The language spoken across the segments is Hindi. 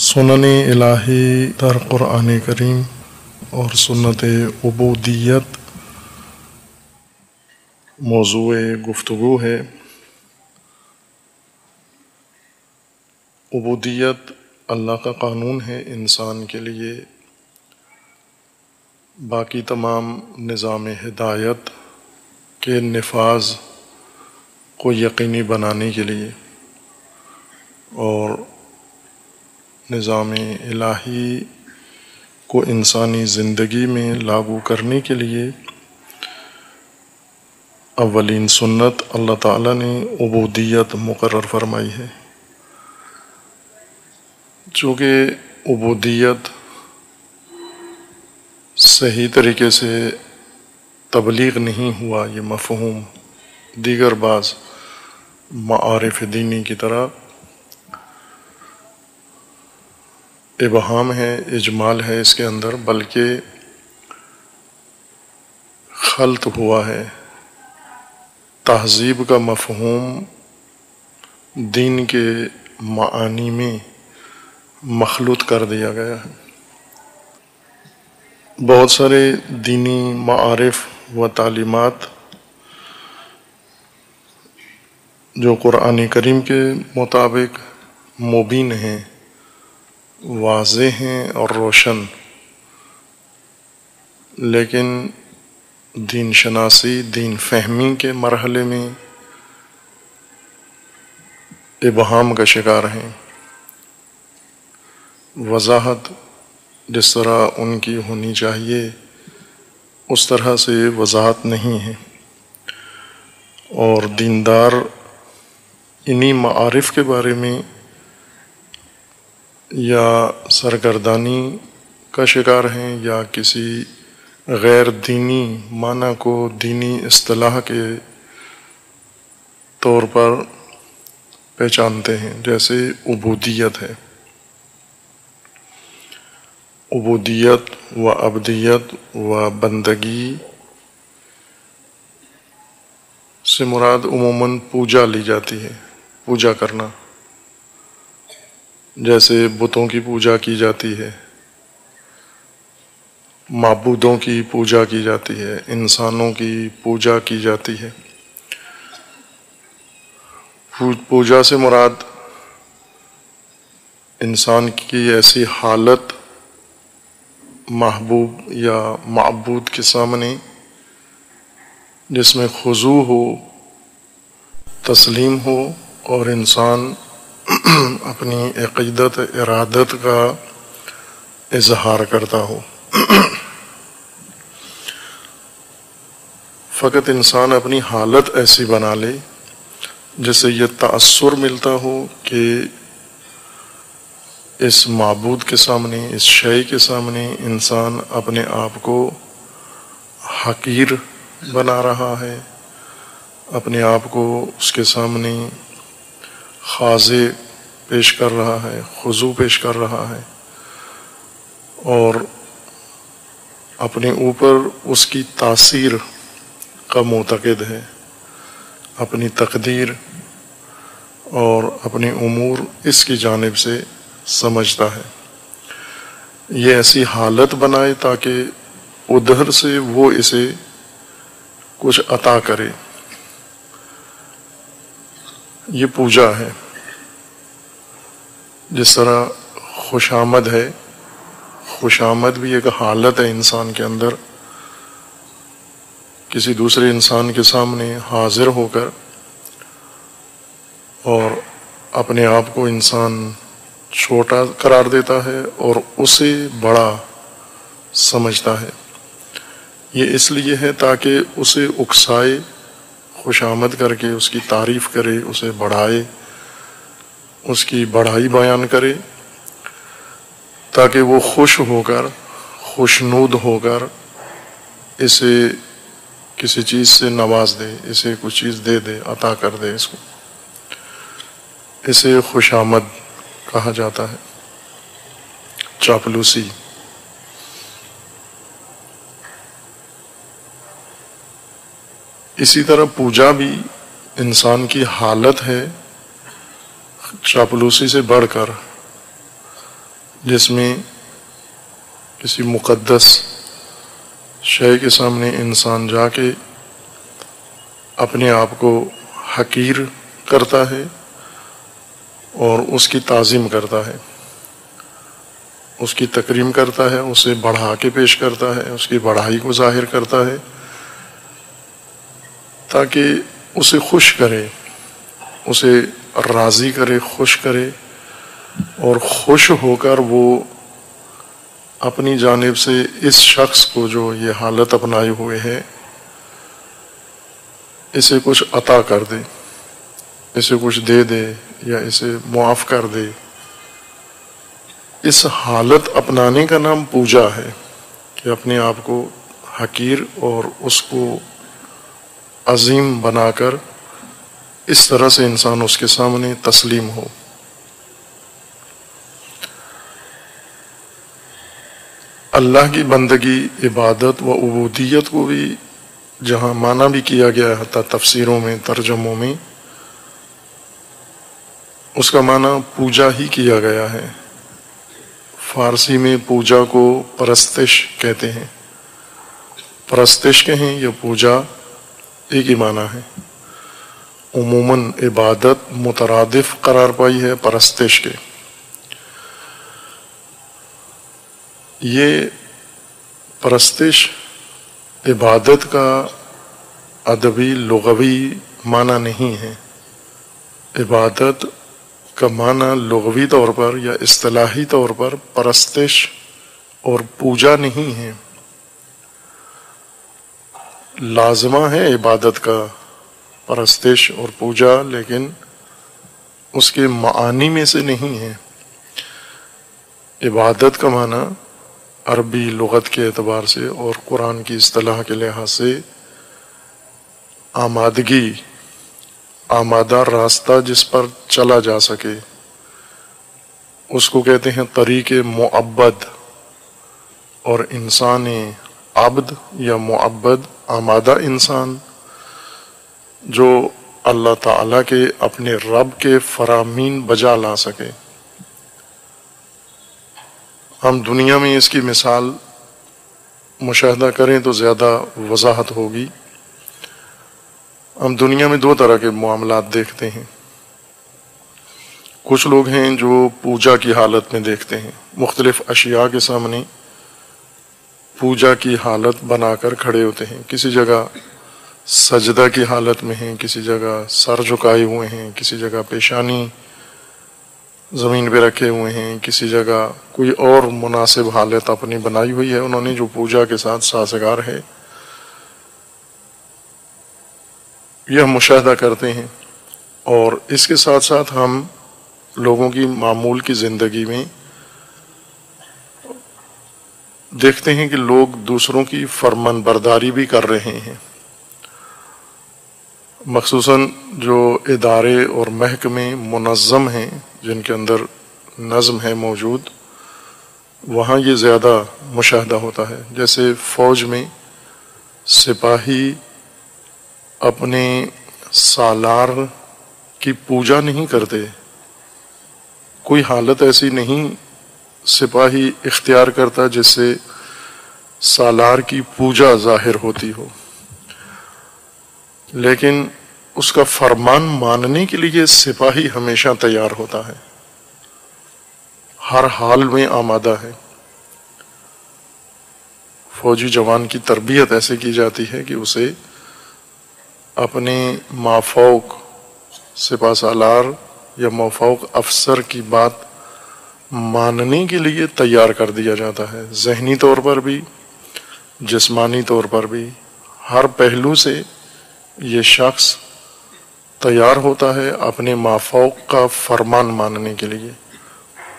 सुनन इलाही दर क़ुरान करीम और सुन्नत उबूदियत मौजू गुफ्तगु है उबूदियत अल्लाह का कानून है इंसान के लिए। बाकी तमाम निज़ाम हिदायत के नफाज को यकीनी बनाने के लिए और निज़ाम इलाही को इंसानी ज़िंदगी में लागू करने के लिए अवलिन सुन्नत अल्लाह ताला ने उबूदियत मुकर्र फरमाई है। चूँकि उबूदियत सही तरीके से तबलीग नहीं हुआ, ये मफहूम दीगर बाज़ मारफ दीनी की तरह इबहम है, इजमाल है इसके अंदर, बल्कि खलत हुआ है। तहजीब का मफहूम दीन के मानी में मखलूत कर दिया गया है। बहुत सारे दीनी मारफ व तालीमत जो क़ुरान करीम के मुताबिक मुबीन हैं वाज हैं और रोशन, लेकिन दीन शनासी, दीन फहमी के मरहले में इबहम का शिकार हैं। वजाहत जिस तरह उनकी होनी चाहिए, उस तरह से वजाहत नहीं है। और दीनदार इन्हीं मारफ के बारे में या सरगर्दानी का शिकार हैं या किसी गैर दीनी माना को दीनी असलाह के तौर पर पहचानते हैं, जैसे उबूदियत है। उबूदियत व अबदियत व बंदगी से मुराद उमूमन पूजा ली जाती है, पूजा करना। जैसे बुतों की पूजा की जाती है, मबूदों की पूजा की जाती है, इंसानों की पूजा की जाती है। पूजा से मुराद इंसान की ऐसी हालत महबूब या मबूद के सामने, जिसमें खुजू हो, तस्लीम हो और इंसान अपनी अकीदत, इरादत का इजहार करता हो। फ़कत इंसान अपनी हालत ऐसी बना ले जिससे यह तसर मिलता हो कि इस मबूद के सामने, इस शय के सामने इंसान अपने आप को हकीर बना रहा है। अपने आप को उसके सामने खाजे पेश कर रहा है, खुजू पेश कर रहा है और अपने ऊपर उसकी तासीर का मोतकद है। अपनी तकदीर और अपनी उमूर इसकी जानब से समझता है। ये ऐसी हालत बनाए ताकि उधर से वो इसे कुछ अता करे। ये पूजा है। जिस तरह खुशामद है, खुशामद भी एक हालत है इंसान के अंदर। किसी दूसरे इंसान के सामने हाजिर होकर और अपने आप को इंसान छोटा करार देता है और उसे बड़ा समझता है। ये इसलिए है ताकि उसे उकसाए, खुशामद करके उसकी तारीफ़ करे, उसे बढ़ाए, उसकी बढ़ाई बयान करे, ताकि वो खुश होकर, खुशनूद होकर इसे किसी चीज़ से नवाज़ दे, इसे कुछ चीज़ दे दे, अता कर दे इसको। इसे खुशामद कहा जाता है। चापलूसी। इसी तरह पूजा भी इंसान की हालत है चापलूसी से बढ़कर, जिसमें किसी मुकद्दस शय के सामने इंसान जाके अपने आप को हकीर करता है। और उसकी ताज़ीम करता है। उसकी तकरीम करता है, उसे बढ़ा के पेश करता है, उसकी बढ़ाई को ज़ाहिर करता है, ताकि उसे खुश करे, उसे राज़ी करे, खुश करे, और खुश होकर वो अपनी जानब से इस शख्स को जो ये हालत अपनाए हुए है, इसे कुछ अता कर दे, इसे कुछ दे दे या इसे मुआफ कर दे। इस हालत अपनाने का नाम पूजा है कि अपने आप को हकीर और उसको अजीम बनाकर इस तरह से इंसान उसके सामने तस्लीम हो। अल्लाह की बंदगी, इबादत व उबूदियत को भी जहाँ माना भी किया गया है तफसीरों में, तर्जमों में उसका माना पूजा ही किया गया है। फारसी में पूजा को परस्तिश कहते हैं। परस्तिश कहें या पूजा एक ही माना है। उमूमन इबादत मुतरदफ करार पाई है परस्तिश के। ये परस्तिश इबादत का अदबी, लगवी माना नहीं है। इबादत का माना लगवी तौर पर या इस्तलाही तौर पर परस्तिश और पूजा नहीं है। लाजमा है इबादत का परस्तिश और पूजा, लेकिन उसके मानी में से नहीं है। इबादत का माना अरबी लगत के एतबार से और कुरान की असलाह के लिहाज से आमादगी आमादा रास्ता जिस पर चला जा सके, उसको कहते हैं तरीके मुअब्बद। और इंसान अब्द या मुअब्बद, आमादा इंसान, जो अल्लाह ताला के अपने रब के फरामीन बजा ला सके। हम दुनिया में इसकी मिसाल मुशाह करें तो ज़्यादा वजाहत होगी। हम दुनिया में दो तरह के मामला देखते हैं। कुछ लोग हैं जो पूजा की हालत में देखते हैं। मुख्तलिफ़ अशिया के सामने पूजा की हालत बनाकर खड़े होते हैं। किसी जगह सजदा की हालत में हैं, किसी जगह सर झुकाए हुए हैं, किसी जगह पेशानी ज़मीन पे रखे हुए हैं, किसी जगह कोई और मुनासिब हालत अपनी बनाई हुई है। उन्होंने जो पूजा के साथ साजगार है यह मुशाह करते हैं। और इसके साथ साथ हम लोगों की मामूल की ज़िंदगी में देखते हैं कि लोग दूसरों की फरमान बरदारी भी कर रहे हैं। मखसूस जो इदारे और महकमे मुनज़म हैं, जिनके अंदर नज़म है मौजूद, वहाँ ये ज़्यादा मुशाह होता है। जैसे फ़ौज में सिपाही अपने सालार की पूजा नहीं करते। कोई हालत ऐसी नहीं, सिपाही इख्तियार करता जिससे सालार की पूजा ज़ाहिर होती हो। लेकिन उसका फरमान मानने के लिए सिपाही हमेशा तैयार होता है। हर हाल में आमादा है। फौजी जवान की तरबियत ऐसे की जाती है कि उसे अपने माफोक सिपा सालार या मफोक अफसर की बात मानने के लिए तैयार कर दिया जाता है, जहनी तौर पर भी, जिस्मानी तौर पर भी। हर पहलू से ये शख्स तैयार होता है अपने माफोक का फरमान मानने के लिए।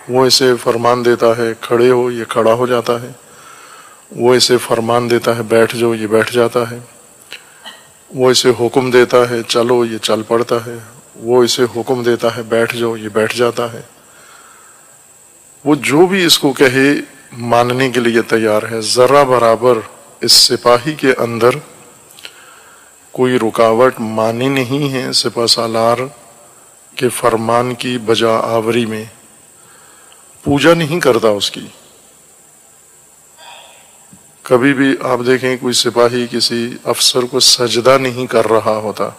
वो इसे फरमान देता है, खड़े हो, ये खड़ा हो जाता है। वो इसे फरमान देता है, बैठ जाओ, ये बैठ जाता है। वो इसे हुक्म देता है, चलो ये चल पड़ता है। वो इसे हुक्म देता है, बैठ जाओ, ये बैठ जाता है। वो जो भी इसको कहे, मानने के लिए तैयार है। जरा बराबर इस सिपाही के अंदर कोई रुकावट मानी नहीं है, सिपा सालार के फरमान की बजा आवरी में। पूजा नहीं करता उसकी। कभी भी आप देखें कोई सिपाही किसी अफसर को सजदा नहीं कर रहा होता।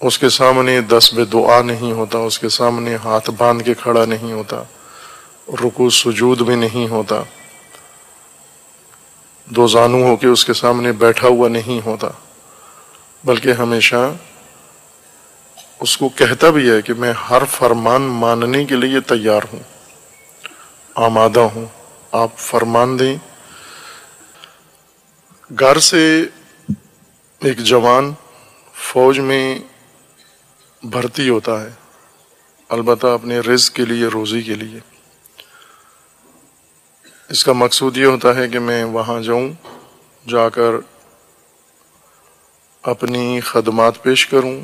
उसके सामने दस बे दुआ नहीं होता, उसके सामने हाथ बाँध के खड़ा नहीं होता, रुकू सुजूद भी नहीं होता, दो जानू होके उसके सामने बैठा हुआ नहीं होता, बल्कि हमेशा उसको कहता भी है कि मैं हर फरमान मानने के लिए तैयार हूँ, आमादा हूँ। आप फरमान दें। घर से एक जवान फौज में भर्ती होता है, अलबत्ता अपने रिज के लिए, रोजी के लिए। इसका मकसूद ये होता है कि मैं वहाँ जाऊँ, जाकर अपनी खदमात पेश करूँ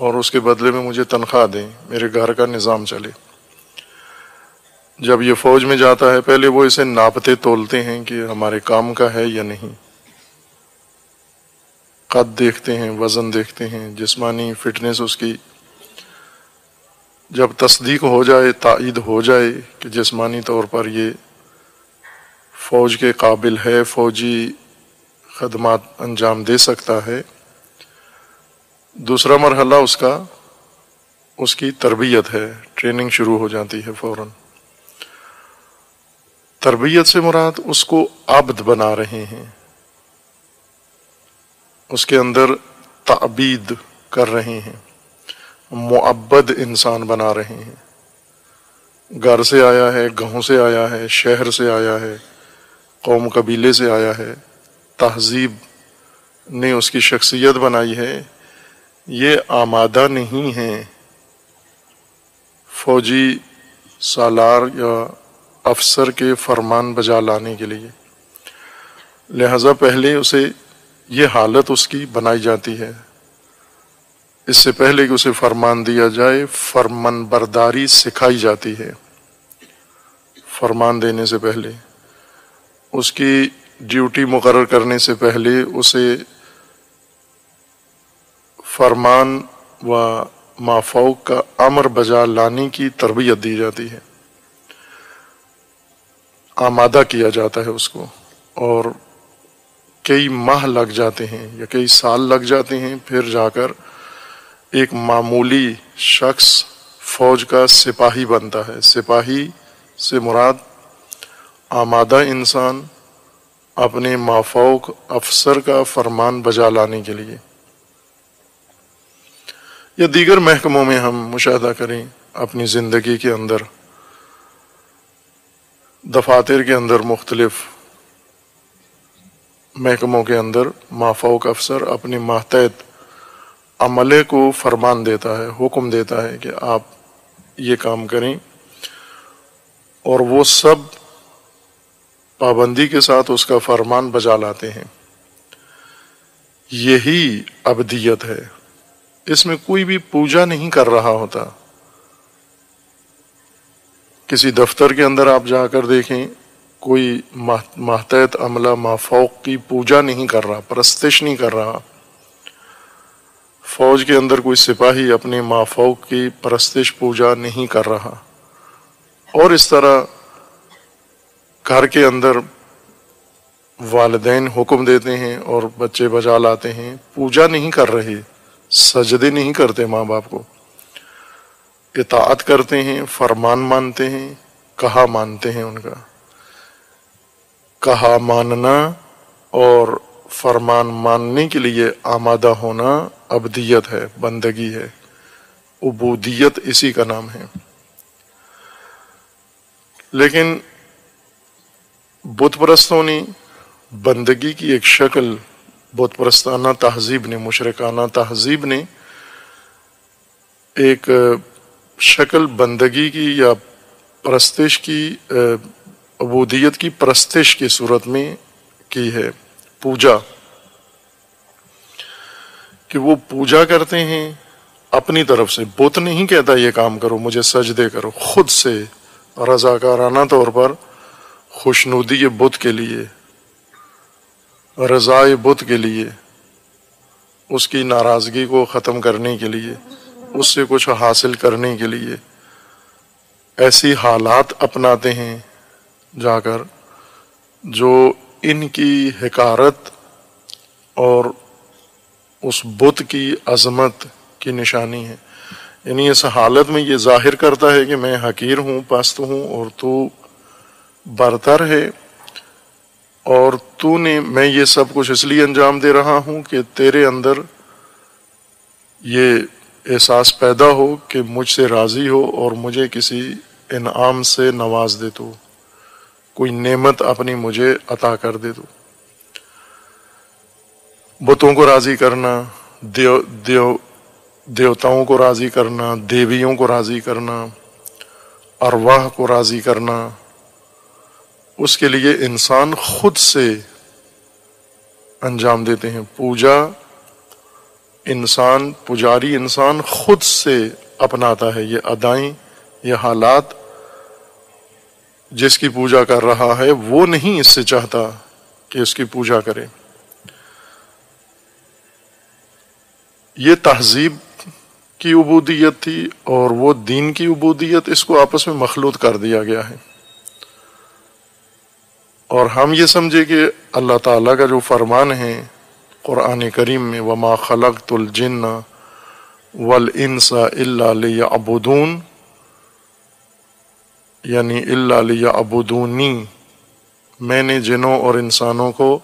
और उसके बदले में मुझे तनख्वाह दें, मेरे घर का निज़ाम चले। जब ये फौज में जाता है, पहले वो इसे नापते, तोलते हैं कि हमारे काम का है या नहीं। कद देखते हैं, वज़न देखते हैं, जिस्मानी फिटनेस उसकी जब तस्दीक हो जाए ताइद हो जाए कि जिस्मानी तौर पर ये फौज के काबिल है, फौजी खदमात अंजाम दे सकता है। दूसरा मरहला उसका, उसकी तरबियत है, ट्रेनिंग शुरू हो जाती है फ़ौरन। तरबियत से मुराद उसको आबद बना रहे हैं। उसके अंदर ताबीद कर रहे हैं। मुअब्बद इंसान बना रहे हैं। घर से आया है, गाँव से आया है, शहर से आया है, कौम कबीले से आया है। तहजीब ने उसकी शख्सियत बनाई है। ये आमादा नहीं है। फौजी सालार या अफसर के फरमान बजा लाने के लिए। लिहाजा पहले उसे ये हालत उसकी बनाई जाती है। इससे पहले कि उसे फरमान दिया जाए फरमान बरदारी सिखाई जाती है। फरमान देने से पहले, उसकी ड्यूटी मुकर करने से पहले उसे फरमान व माफोक का अमर बजा लाने की तरबियत दी जाती है। आमादा किया जाता है उसको, और कई माह लग जाते हैं या कई साल लग जाते हैं, फिर जाकर एक मामूली शख्स फौज का सिपाही बनता है। सिपाही से मुराद, आमादा इंसान अपने माफोक अफसर का फरमान बजा लाने के लिए। या दीगर महकमों में हम मुशाह करें अपनी ज़िंदगी के अंदर। दफातर के अंदर मुख्तलिफ़ महकमों के अंदर माफाउक अफसर अपने मातहत अमले को फरमान देता है, हुक्म देता है कि आप ये काम करें। और वो सब पाबंदी के साथ उसका फरमान बजा लाते हैं। यही अबदियत है। इसमें कोई भी पूजा नहीं कर रहा होता। किसी दफ्तर के अंदर आप जाकर देखें, कोई मातहत अमला माफोक की पूजा नहीं कर रहा, प्रस्तिश नहीं कर रहा। फौज के अंदर कोई सिपाही अपने माफोक की प्रस्तिश पूजा नहीं कर रहा। और इस तरह घर के अंदर वालदेन हुक्म देते हैं और बच्चे बजा लाते हैं, पूजा नहीं कर रहे, सजदे नहीं करते माँ बाप को। इतात करते हैं, फरमान मानते हैं, कहा मानते हैं उनका। कहा मानना और फरमान मानने के लिए आमादा होना अबदियत है, बंदगी है। उबूदियत इसी का नाम है। लेकिन बुत परस्तों ने बंदगी की एक शक्ल बुत परस्ताना तहजीब ने, मुशरकाना तहजीब ने एक शक्ल बंदगी की या प्रस्तिश की अबूदियत की प्रस्तिश की सूरत में की है पूजा। कि वो पूजा करते हैं, अपनी तरफ़ से। बुत नहीं कहता, ये काम करो, मुझे सजदे करो। खुद से रजाकाराना तौर पर खुशनुदी बुत के लिए रजाए बुत के लिए, उसकी नाराज़गी को ख़त्म करने के लिए। उससे कुछ हासिल करने के लिए ऐसी हालात अपनाते हैं जाकर जो इनकी हकारत और उस बुत की अजमत की निशानी है। यानी इस हालत में ये ज़ाहिर करता है कि मैं हकीर हूँ, पस्त हूँ और तू बरतर है और तूने, मैं ये सब कुछ इसलिए अंजाम दे रहा हूँ कि तेरे अंदर ये एहसास पैदा हो कि मुझसे राज़ी हो और मुझे किसी इनाम से नवाज़ दे तो कोई नेमत अपनी मुझे अता कर दे तो बुतों को राज़ी करना, देव देव, देवताओं को राज़ी करना, देवियों को राज़ी करना, अरवाह को राज़ी करना, उसके लिए इंसान खुद से अंजाम देते हैं। पूजा इंसान, पुजारी इंसान खुद से अपनाता है ये अदाएँ, ये हालात जिसकी पूजा कर रहा है, वो नहीं इससे चाहता कि उसकी पूजा करे। ये तहजीब की उबूदियत थी और वो दीन की उबूदियत इसको आपस में मखलूत कर दिया गया है। और हम ये समझे कि अल्लाह ताला का जो फरमान है कुरान करीम में, वमा खलक जिन्ना वल इंसा अबूदून यानी अबूदूनी मैंने जिनों और इंसानों को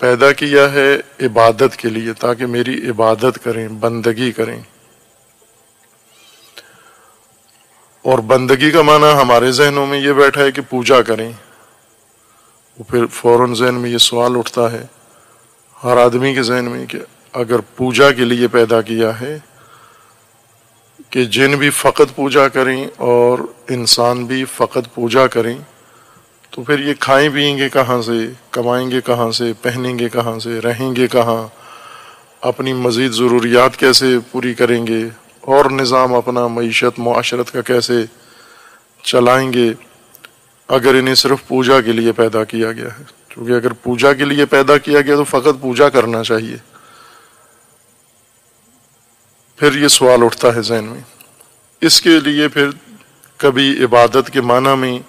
पैदा किया है इबादत के लिए, ताकि मेरी इबादत करें, बंदगी करें। और बंदगी का माना हमारे जहनों में ये बैठा है कि पूजा करें। वो फिर फ़ौरन जहन में ये सवाल उठता है हर आदमी के जहन में कि अगर पूजा के लिए पैदा किया है, कि जिन भी फ़कत पूजा करें और इंसान भी फ़कत पूजा करें तो फिर ये खाएँ पियेंगे कहाँ से, कमाएँगे कहाँ से, पहनेंगे कहाँ से, रहेंगे कहाँ, अपनी मज़ीद ज़रूरियात कैसे पूरी करेंगे, और निज़ाम अपना मीशत माशरत का कैसे चलाएँगे, अगर इन्हें सिर्फ़ पूजा के लिए पैदा किया गया है। क्योंकि अगर पूजा के लिए पैदा किया गया तो फकत पूजा करना चाहिए। फिर ये सवाल उठता है जहन में। इसके लिए फिर कभी इबादत के माना में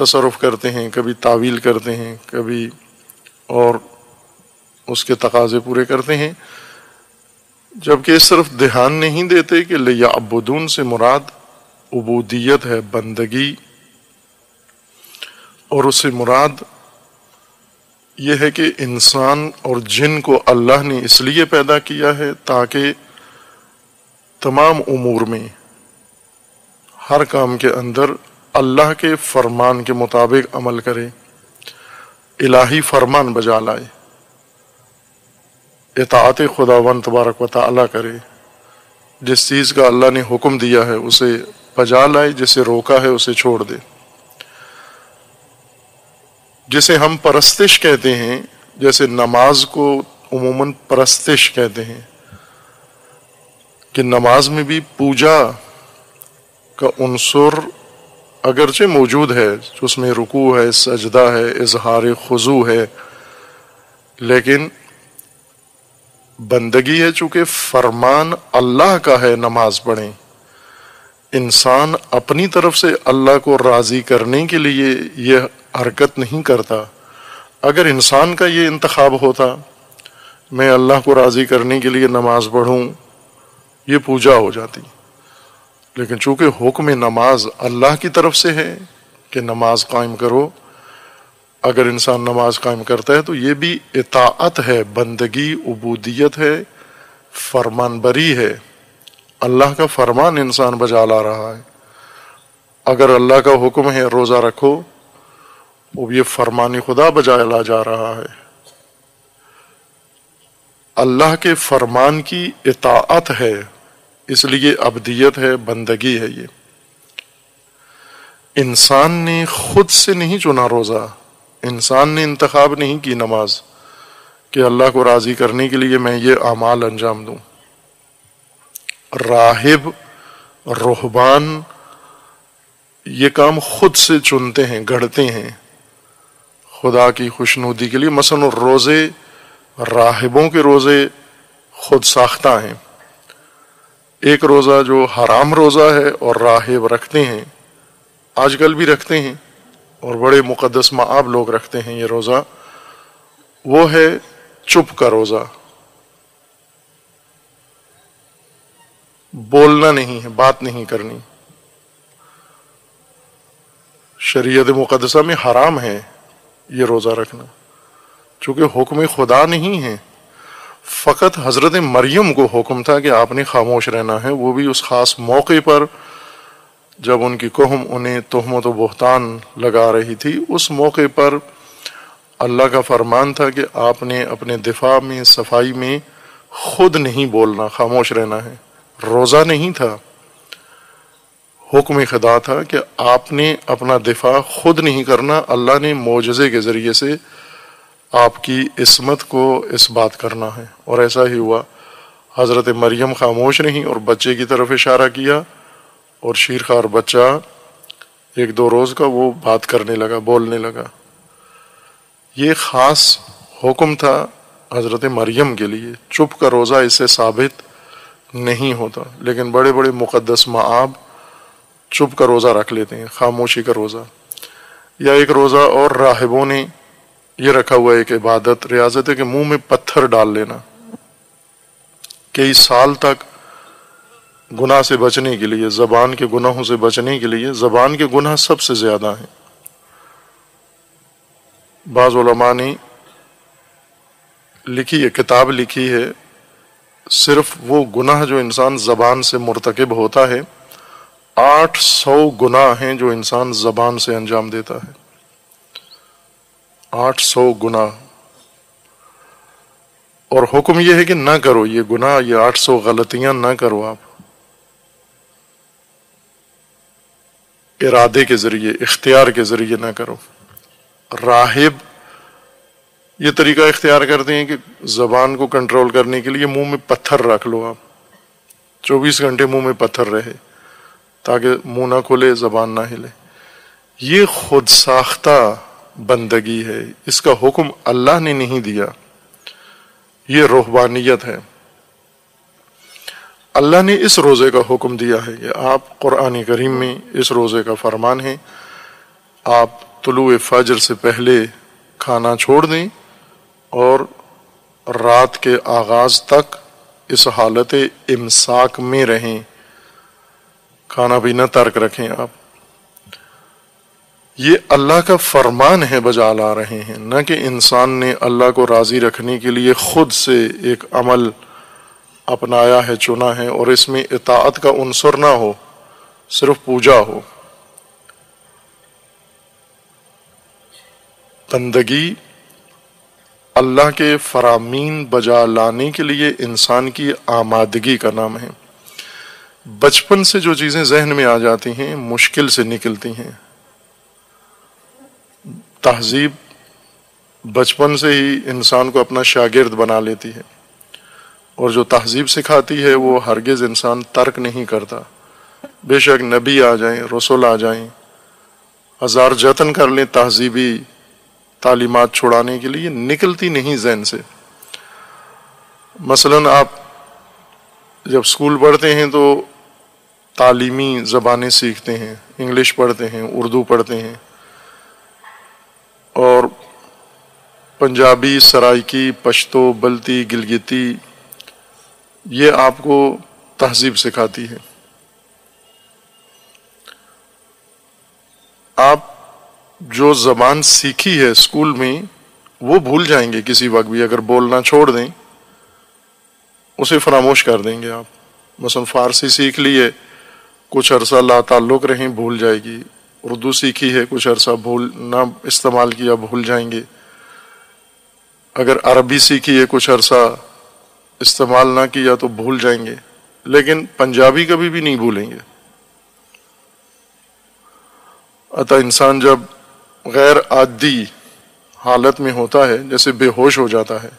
तसरफ करते हैं, कभी तावील करते हैं, कभी और उसके तकाजे पूरे करते हैं। जबकि इस तरफ़ ध्यान नहीं देते कि लिया अबूदून से मुराद उबूदियत है, बंदगी। और उससे मुराद यह है कि इंसान और जिन को अल्लाह ने इसलिए पैदा किया है ताकि तमाम उमूर में, हर काम के अंदर अल्लाह के फरमान के मुताबिक अमल करे, इलाही फरमान बजा लाए इतात खुदावन तबारक व करे। जिस चीज़ का अल्लाह ने हुक्म दिया है उसे बजा लाए, जिसे रोका है उसे छोड़ दे। जिसे हम परस्तिश कहते हैं, जैसे नमाज़ को उमूमन परस्तिश कहते हैं, कि नमाज़ में भी पूजा का उनसुर अगरचे मौजूद है, उसमें रुकू है, सजदा है इजहार खजू है, लेकिन बंदगी है चूँकि फरमान अल्लाह का है नमाज़ पढ़ें। इंसान अपनी तरफ़ से अल्लाह को राज़ी करने के लिए यह हरकत नहीं करता। अगर इंसान का ये इंतखब होता, मैं अल्लाह को राज़ी करने के लिए नमाज़ पढ़ूँ, ये पूजा हो जाती। लेकिन चूँकि हुक्म नमाज़ अल्लाह की तरफ़ से है कि नमाज़ कायम करो, अगर इंसान नमाज़ कायम करता है तो ये भी इताअत है, बंदगी, उबूदियत है, फरमानबरी है। अल्लाह का फरमान इंसान बजा ला रहा है। अगर अल्लाह का हुक्म है रोजा रखो वो ये फरमान खुदा बजाया ला जा रहा है। अल्लाह के फरमान की इताअत है, इसलिए अबदियत है, बंदगी है ये। इंसान ने खुद से नहीं चुना रोजा, इंसान ने इंतखाब नहीं की नमाज़ कि अल्लाह को राज़ी करने के लिए मैं ये अमाल अंजाम दूँ। राहिब, रोहबान ये काम खुद से चुनते हैं, गढ़ते हैं। खुदा की खुशनुदी के लिए मसन रोज़े, राहिबों के रोज़े खुद साख्ता हैं। एक रोजा जो हराम रोजा है और राहिब रखते हैं, आजकल भी रखते हैं, और बड़े मुकदस माब लोग रखते हैं ये रोजा, वो है चुप का रोजा। बोलना नहीं है, बात नहीं करनी। शरीयत मुकदसा में हराम है ये रोजा रखना। चूँकि हुक्म खुदा नहीं है, फ़कत हज़रत मरियम को हुक्म था कि आपने खामोश रहना है, वो भी उस ख़ास मौके पर, जब उनकी कोहम उन्हें तहमत बहतान लगा रही थी, उस मौके पर अल्लाह का फरमान था कि आपने अपने दिफा में, सफ़ाई में खुद नहीं बोलना, खामोश रहना है। रोज़ा नहीं था। हुक्म खुदा था कि आपने अपना दिफा खुद नहीं करना, अल्लाह ने मोजे के ज़रिए से आपकी इसमत को इस बात करना है। और ऐसा ही हुआ। हज़रत मरियम खामोश नहीं, और बच्चे की तरफ़ इशारा किया, और शीरखार बच्चा एक दो रोज़ का वो बात करने लगा, बोलने लगा। ये ख़ास हुक्म था हज़रत मरियम के लिए। चुप का रोज़ा इससे साबित नहीं होता। लेकिन बड़े बड़े मुकदस माब चुप का रोज़ा रख लेते हैं, खामोशी का रोज़ा। या एक रोज़ा और राहिबों ने ये रखा हुआ एक इबादत, रियाजत है कि मुँह में पत्थर डाल लेना। कई साल तक गुनाह से बचने के लिए, जबान के गुनाहों से बचने के लिए, जबान के गुनाह सबसे ज़्यादा हैं। बाज ने लिखी है, किताब लिखी है, सिर्फ़ वो गुनाह जो इंसान जबान से मुरतकब होता है आठ सौ गुना हैं जो इंसान जबान से अंजाम देता है। आठ सौ गुना और हुक्म यह है कि ना करो ये गुना ये आठ सौ गलतियाँ ना करो आप। इरादे के ज़रिए, इख्तियार के ज़रिए ना करो। राहिब, ये तरीका इख्तियार करते हैं कि जबान को कंट्रोल करने के लिए मुँह में पत्थर रख लो आप। 24 घंटे मुँह में पत्थर रहे। ताकि मुँह ना खुले जबान ना हिले ये खुद साख्ता बंदगी है इसका हुक्म अल्लाह ने नहीं दिया ये रोहबानियत है अल्लाह ने इस रोज़े का हुक्म दिया है कि आप कुरान करीम में इस रोज़े का फरमान है आप तुलु फजर से पहले खाना छोड़ दें और रात के आगाज़ तक इस हालत इमसाक में रहें खाना पीना तर्क रखें आप। ये अल्लाह का फरमान है बजा ला रहे हैं, न कि इंसान ने अल्लाह को राज़ी रखने के लिए खुद से एक अमल अपनाया है, चुना है, और इसमें इतात का उनसर ना हो, सिर्फ़ पूजा हो। बंदगी अल्लाह के फरामीन बजा लाने के लिए इंसान की आमादगी का नाम है। बचपन से जो चीज़ें जहन में आ जाती हैं, मुश्किल से निकलती हैं। तहजीब बचपन से ही इंसान को अपना शागिर्द बना लेती है। और जो तहजीब सिखाती है, वो हरगिज इंसान तर्क नहीं करता। बेशक नबी आ जाएँ, रसुल आ जाएँ, हज़ार जतन कर लें तहजीबी तालीमत छुड़ाने के लिए निकलती नहीं जहन से। मसलन आप जब स्कूल पढ़ते हैं तो तालीमी ज़बानें सीखते हैं, इंग्लिश पढ़ते हैं, उर्दू पढ़ते हैं। और पंजाबी, सराइकी, पश्तो, बल्ती, गिलगिती, ये आपको तहजीब सिखाती है। आप जो जबान सीखी है स्कूल में, वो भूल जाएँगे किसी वक्त भी, अगर बोलना छोड़ दें, उसे फरामोश कर देंगे आप। मसन फारसी सीख ली है कुछ अरसा ला ताल्लुक रहें, भूल जाएगी। उर्दू सीखी है, कुछ अरसा भूल, ना इस्तेमाल किया, भूल जाएँगे। अगर अरबी सीखी है, कुछ अरसा इस्तेमाल ना किया तो भूल जाएँगे। लेकिन पंजाबी कभी भी नहीं भूलेंगे। अतः इंसान जब गैर आदि हालत में होता है, जैसे बेहोश हो जाता है,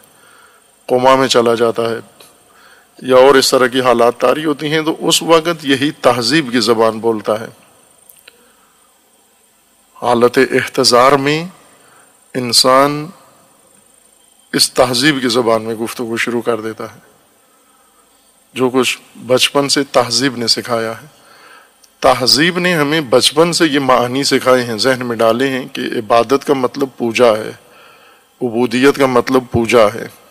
कोमा में चला जाता है या और इस तरह की हालात तारी होती हैं तो उस वक्त यही तहजीब की जबान बोलता है। हालत एहतजार में इंसान इस तहजीब की जबान में गुफ्तु शुरू कर देता है। जो कुछ बचपन से तहजीब ने सिखाया है। तहजीब ने हमें बचपन से ये मानी सिखाए हैं, जहन में डाले हैं कि इबादत का मतलब पूजा है, उबूदियत का मतलब पूजा है।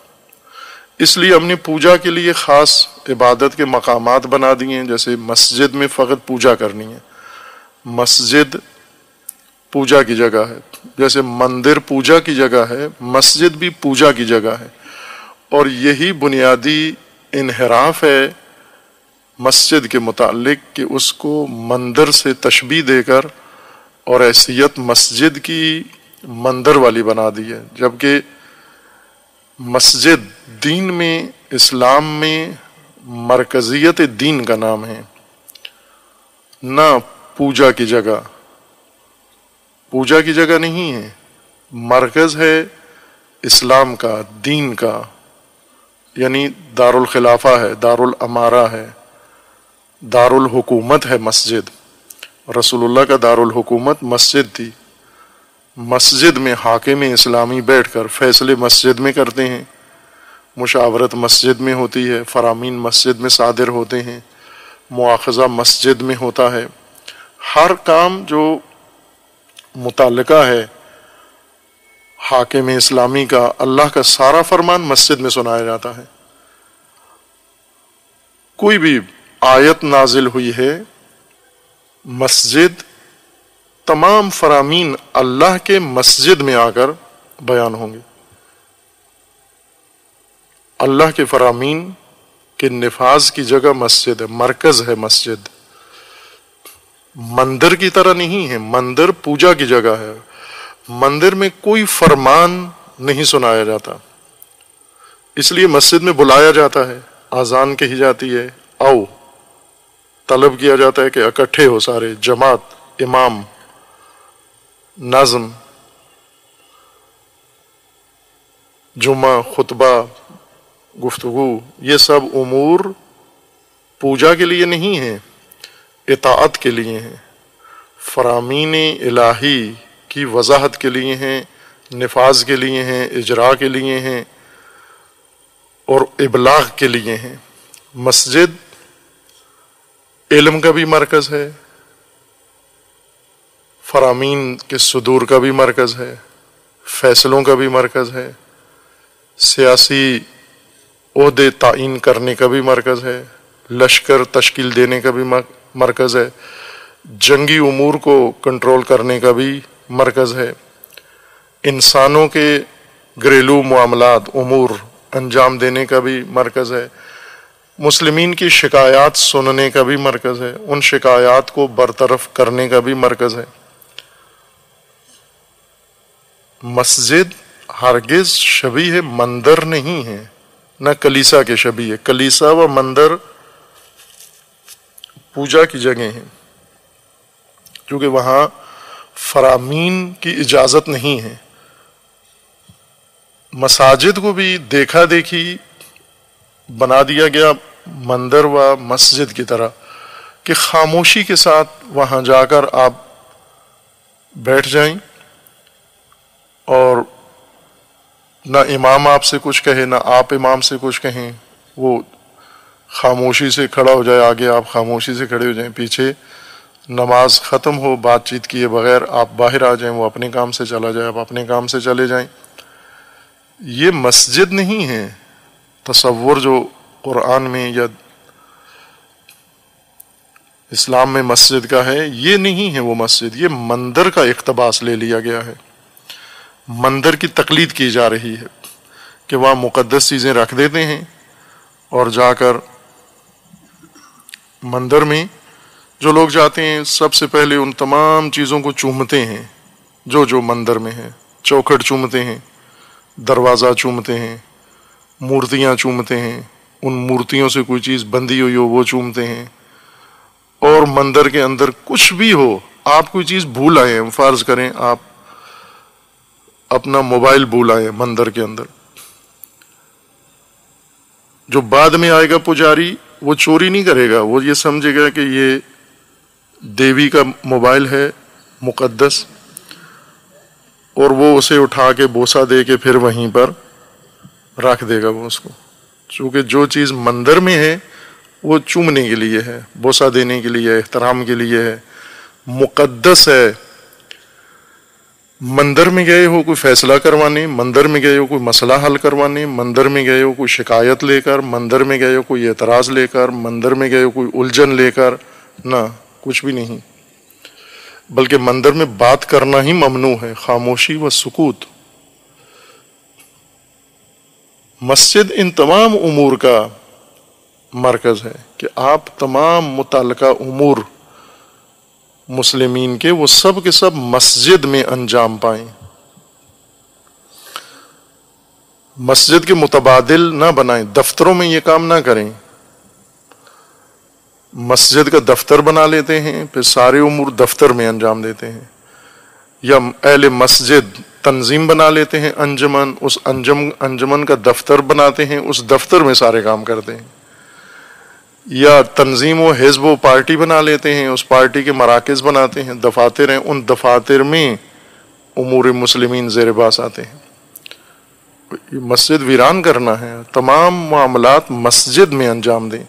इसलिए हमने पूजा के लिए ख़ास इबादत के मकाम बना दिए हैं, जैसे मस्जिद में फ़कत पूजा करनी है। मस्जिद पूजा की जगह है। जैसे मंदिर पूजा की जगह है, मस्जिद भी पूजा की जगह है। और यही बुनियादी इनहराफ है मस्जिद के मुतालिक कि उसको मंदिर से तशबी देकर और हैसियत मस्जिद की मंदिर वाली बना दी है। जबकि मस्जिद दीन में, इस्लाम में, मरकजियत दीन का नाम है। ना पूजा की जगह। पूजा की जगह नहीं है। मरकज है इस्लाम का, दीन का। यानी दारुल खिलाफा है, दारुल अमारा है, दारुल हुकूमत है मस्जिद। रसूलुल्लाह का दारुल हुकूमत मस्जिद थी। मस्जिद में हाकिम इस्लामी बैठकर फैसले मस्जिद में करते हैं। मुशावरत मस्जिद में होती है, फरामीन मस्जिद में सादिर होते हैं, मुआखजा मस्जिद में होता है। हर काम जो मुतल है हाकिम इस्लामी का, अल्लाह का सारा फरमान मस्जिद में सुनाया जाता है। कोई भी आयत नाजिल हुई है, मस्जिद तमाम फरामीन अल्लाह के मस्जिद में आकर बयान होंगे। अल्लाह के फरामीन के नफाज की जगह मस्जिद है, मरकज है मस्जिद। मंदिर की तरह नहीं है, मंदिर पूजा की जगह है। मंदिर में कोई फरमान नहीं सुनाया जाता। इसलिए मस्जिद में बुलाया जाता है, आजान कही जाती है, आओ। तलब किया जाता है कि इकट्ठे हो सारे, जमात, इमाम नज्म जुमा खुतबा, गुफ्तगु, ये सब उमूर पूजा के लिए नहीं है इतात के लिए हैं, फरामीन इलाही की वजाहत के लिए हैं, नफाज के लिए हैं, इजरा के लिए हैं और इबलाग के लिए हैं। मस्जिद इल्म का भी मरकज़ है फरामीन के सुदूर का भी मरकज़ है, फैसलों का भी मरकज़ है, सियासी अहदे तयन करने का भी मरकज़ है, लश्कर तश्कील देने का भी मरकज़ है, जंगी उमूर को कंट्रोल करने का भी मरकज़ है। इंसानों के घरेलू मामलात उमूर अंजाम देने का भी मरकज़ है। मुस्लिमीन की शिकायत सुनने का भी मरकज़ है। उन शिकायत को बरतरफ करने का भी मरकज़ है। मस्जिद हरगिज शबी है, मंदिर नहीं है। न कलीसा के शबी है। कलीसा व मंदिर पूजा की जगह है। क्योंकि वहाँ फरामीन की इजाज़त नहीं है। मसाजिद को भी देखा देखी बना दिया गया मंदिर व मस्जिद की तरह कि खामोशी के साथ वहाँ जाकर आप बैठ जाएँ। और ना इमाम आपसे कुछ कहे, ना आप इमाम से कुछ कहें, वो खामोशी से खड़ा हो जाए, आगे आप खामोशी से खड़े हो जाएँ, पीछे नमाज़ ख़त्म हो, बातचीत किए बगैर आप बाहर आ जाएँ, वो अपने काम से चला जाए, आप अपने काम से चले जाएँ। ये मस्जिद नहीं है तस्वुर जो कुरान में या इस्लाम में मस्जिद का है, ये नहीं है वो मस्जिद, ये मंदिर का इकतबास ले लिया गया है। मंदिर की तकलीद की जा रही है कि वहाँ मुकद्दस चीज़ें रख देते हैं और जाकर मंदिर में जो लोग जाते हैं, सबसे पहले उन तमाम चीज़ों को चूमते हैं, जो जो मंदिर में है। चौखट चूमते हैं, दरवाज़ा चूमते हैं, मूर्तियाँ चूमते हैं, उन मूर्तियों से कोई चीज़ बंधी हुई हो, वो चूमते हैं। और मंदिर के अंदर कुछ भी हो, आप कोई चीज़ भूल आए हैं फ़र्ज़ करें, आप अपना मोबाइल भूल आए मंदिर के अंदर। जो बाद में आएगा पुजारी, वो चोरी नहीं करेगा, वो ये समझेगा कि ये देवी का मोबाइल है, मुकद्दस, और वो उसे उठा के बोसा दे के फिर वहीं पर रख देगा वो उसको। क्योंकि जो चीज़ मंदिर में है, वो चूमने के लिए है, बोसा देने के लिए है, एहतराम के लिए है, मुकद्दस है। मंदिर में गए हो, कोई फैसला करवाने, मंदिर में गए हो, कोई मसला हल करवाने, मंदिर में गए हो, कोई शिकायत लेकर, मंदिर में गए हो, कोई एतराज़ लेकर, मंदिर में गए हो, कोई उलझन लेकर, ना, कुछ भी नहीं। बल्कि मंदिर में बात करना ही ममनू है, खामोशी व सुकूत। मस्जिद इन तमाम उमूर का मरकज है कि आप तमाम मुतल उमूर मुस्लिमीन के, वो सब के सब मस्जिद में अंजाम पाए। मस्जिद के मुतबादिल ना बनाएँ, दफ्तरों में ये काम ना करें। मस्जिद का दफ्तर बना लेते हैं, फिर सारे उमूर दफ्तर में अंजाम देते हैं। या अहल मस्जिद तंजीम बना लेते हैं, अंजमन, उस अंजम, अंजमन का दफ्तर बनाते हैं, उस दफ्तर में सारे काम करते हैं। या तंजीम व हिजब व पार्टी बना लेते हैं, उस पार्टी के मराकज़ बनाते हैं दफातर हैं उन दफातर में उमूर मुसलिमीन जेर बास आते हैं। मस्जिद वीरान करना है, तमाम मामलात मस्जिद में अंजाम दें।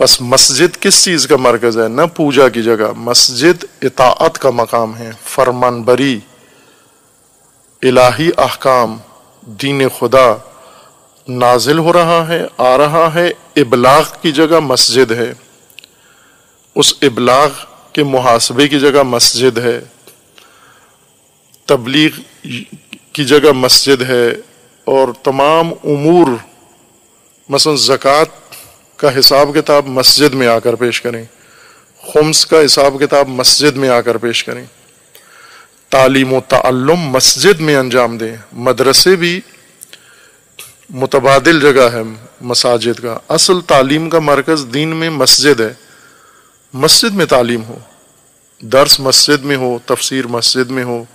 बस मस्जिद किस चीज़ का मरकज़ है? न पूजा की जगह, मस्जिद इतात का मकाम है फरमान बरी इलाही अहकाम, दीन खुदा नाजिल हो रहा है, आ रहा है। इबलाग की जगह मस्जिद है। उस इबलाग के मुहासबे की जगह मस्जिद है। तबलीग की जगह मस्जिद है और तमाम उमूर मसन ज़क़़त का हिसाब किताब मस्जिद में आकर पेश करें। खुम्स का हिसाब किताब मस्जिद में आकर पेश करें। तालीम तल्लुम मस्जिद में अंजाम दें। मदरसे भी मुतबादिल जगह है मसाजिद का। असल तालीम का मरकज दीन में मस्जिद है। मस्जिद में तालीम हो, दर्स मस्जिद में हो, तफसीर मस्जिद में हो।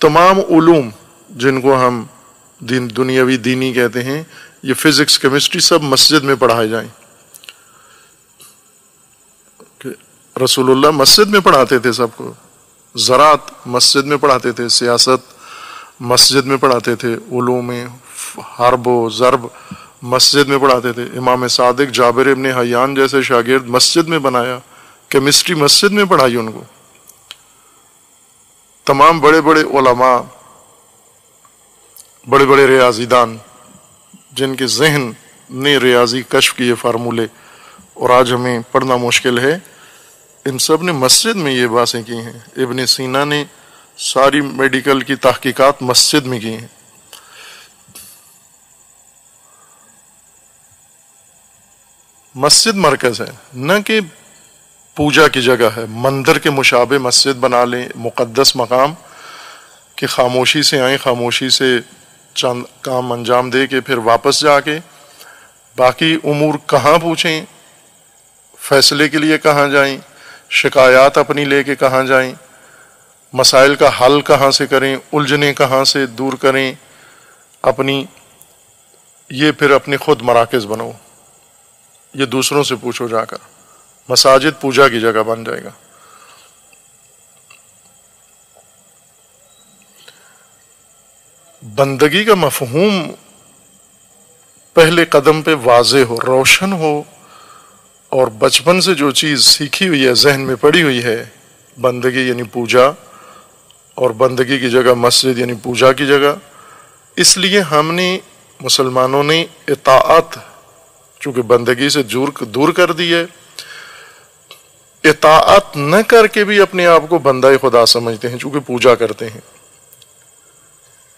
तमाम उलूम जिनको हम दिन, दुनियावी दीनी कहते हैं, ये फिजिक्स, केमिस्ट्री सब मस्जिद में पढ़ाए जाएँ। रसूलुल्लाह मस्जिद में पढ़ाते थे सबको। ज़रात मस्जिद में पढ़ाते थे, सियासत मस्जिद में पढ़ाते थे, उलूम में। हरबो ज़रब मस्जिद में पढ़ाते थे। इमाम सादिक जाबिर इबन हयान जैसे शागिर्द मस्जिद में बनाया, केमिस्ट्री मस्जिद में पढ़ाई उनको। तमाम बड़े बड़े ओलमा बड़े बड़े रियाजीदान, जिनके जहन ने रियाजी कश्फ किए फार्मूले, और आज हमें पढ़ना मुश्किल है। इन सबने मस्जिद में ये बातें की हैं। इबन सीना ने सारी मेडिकल की तहकीकात मस्जिद में की हैं। मस्जिद मरकज है। न कि पूजा की जगह है। मंदिर के मुशाबे मस्जिद बना लें मुक़दस मकाम, कि खामोशी से आए, खामोशी से चंद, काम अंजाम दे के फिर वापस जाके, बाकी उमूर कहाँ पूछें? फैसले के लिए कहाँ जाएँ? शिकायत अपनी ले लेके कहाँ जाएँ? मसाइल का हल कहाँ से करें? उलझने कहाँ से दूर करें? अपनी, ये फिर अपने खुद मराकज़ बनो ये दूसरों से पूछो जाकर। मसाजिद पूजा की जगह बन जाएगा। बंदगी का मफहूम पहले कदम पे वाजे हो, रोशन हो, और बचपन से जो चीज़ सीखी हुई है, जहन में पड़ी हुई है, बंदगी यानी पूजा, और बंदगी की जगह मस्जिद यानी पूजा की जगह, इसलिए हमने, मुसलमानों ने इतात चूँकि बंदगी से दूर दूर कर दी है। इतात न करके भी अपने आप को बंदा खुदा समझते हैं, चूँकि पूजा करते हैं।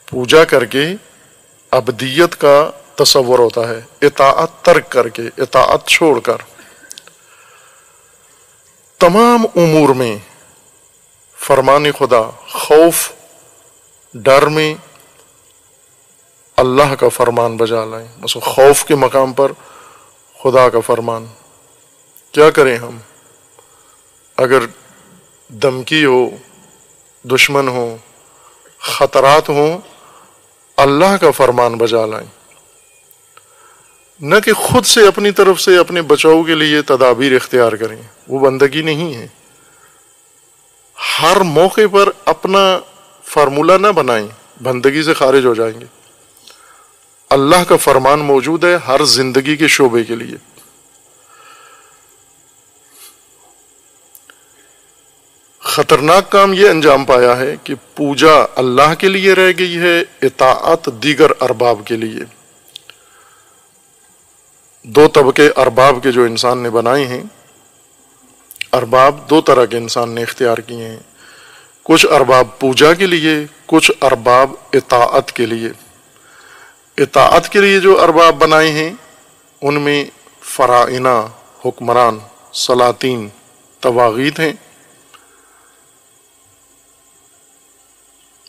पूजा करके अबदियत का तस्वर होता है। इतात तर्क करके इतात छोड़कर। तमाम उमूर में फरमान खुदा, खौफ, डर में अल्लाह का फरमान बजा लाएँ। खौफ के मकाम पर खुदा का फरमान। क्या करें हम? अगर धमकी हो, दुश्मन हो, खतरात हो, अल्लाह का फरमान बजा लाएँ। न कि खुद से अपनी तरफ़ से अपने बचाव के लिए तदाबीर इख्तियार करें। वो बंदगी नहीं है। हर मौके पर अपना फार्मूला ना बनाएँ। बंदगी से खारिज हो जाएँगे। अल्लाह का फरमान मौजूद है हर ज़िंदगी के शोबे के लिए। खतरनाक काम यह अंजाम पाया है कि पूजा अल्लाह के लिए रह गई है, इताअत दीगर अरबाब के लिए। दो तबके अरबाब के जो इंसान ने बनाए हैं, अरबाब दो तरह के इंसान ने इख्तियार किए हैं। कुछ अरबाब पूजा के लिए, कुछ अरबाब इताअत के लिए। इताअत के लिए जो अरबाब बनाए हैं, उनमें फ़राइना, हुक्मरान, सलातीन, तवागीत हैं।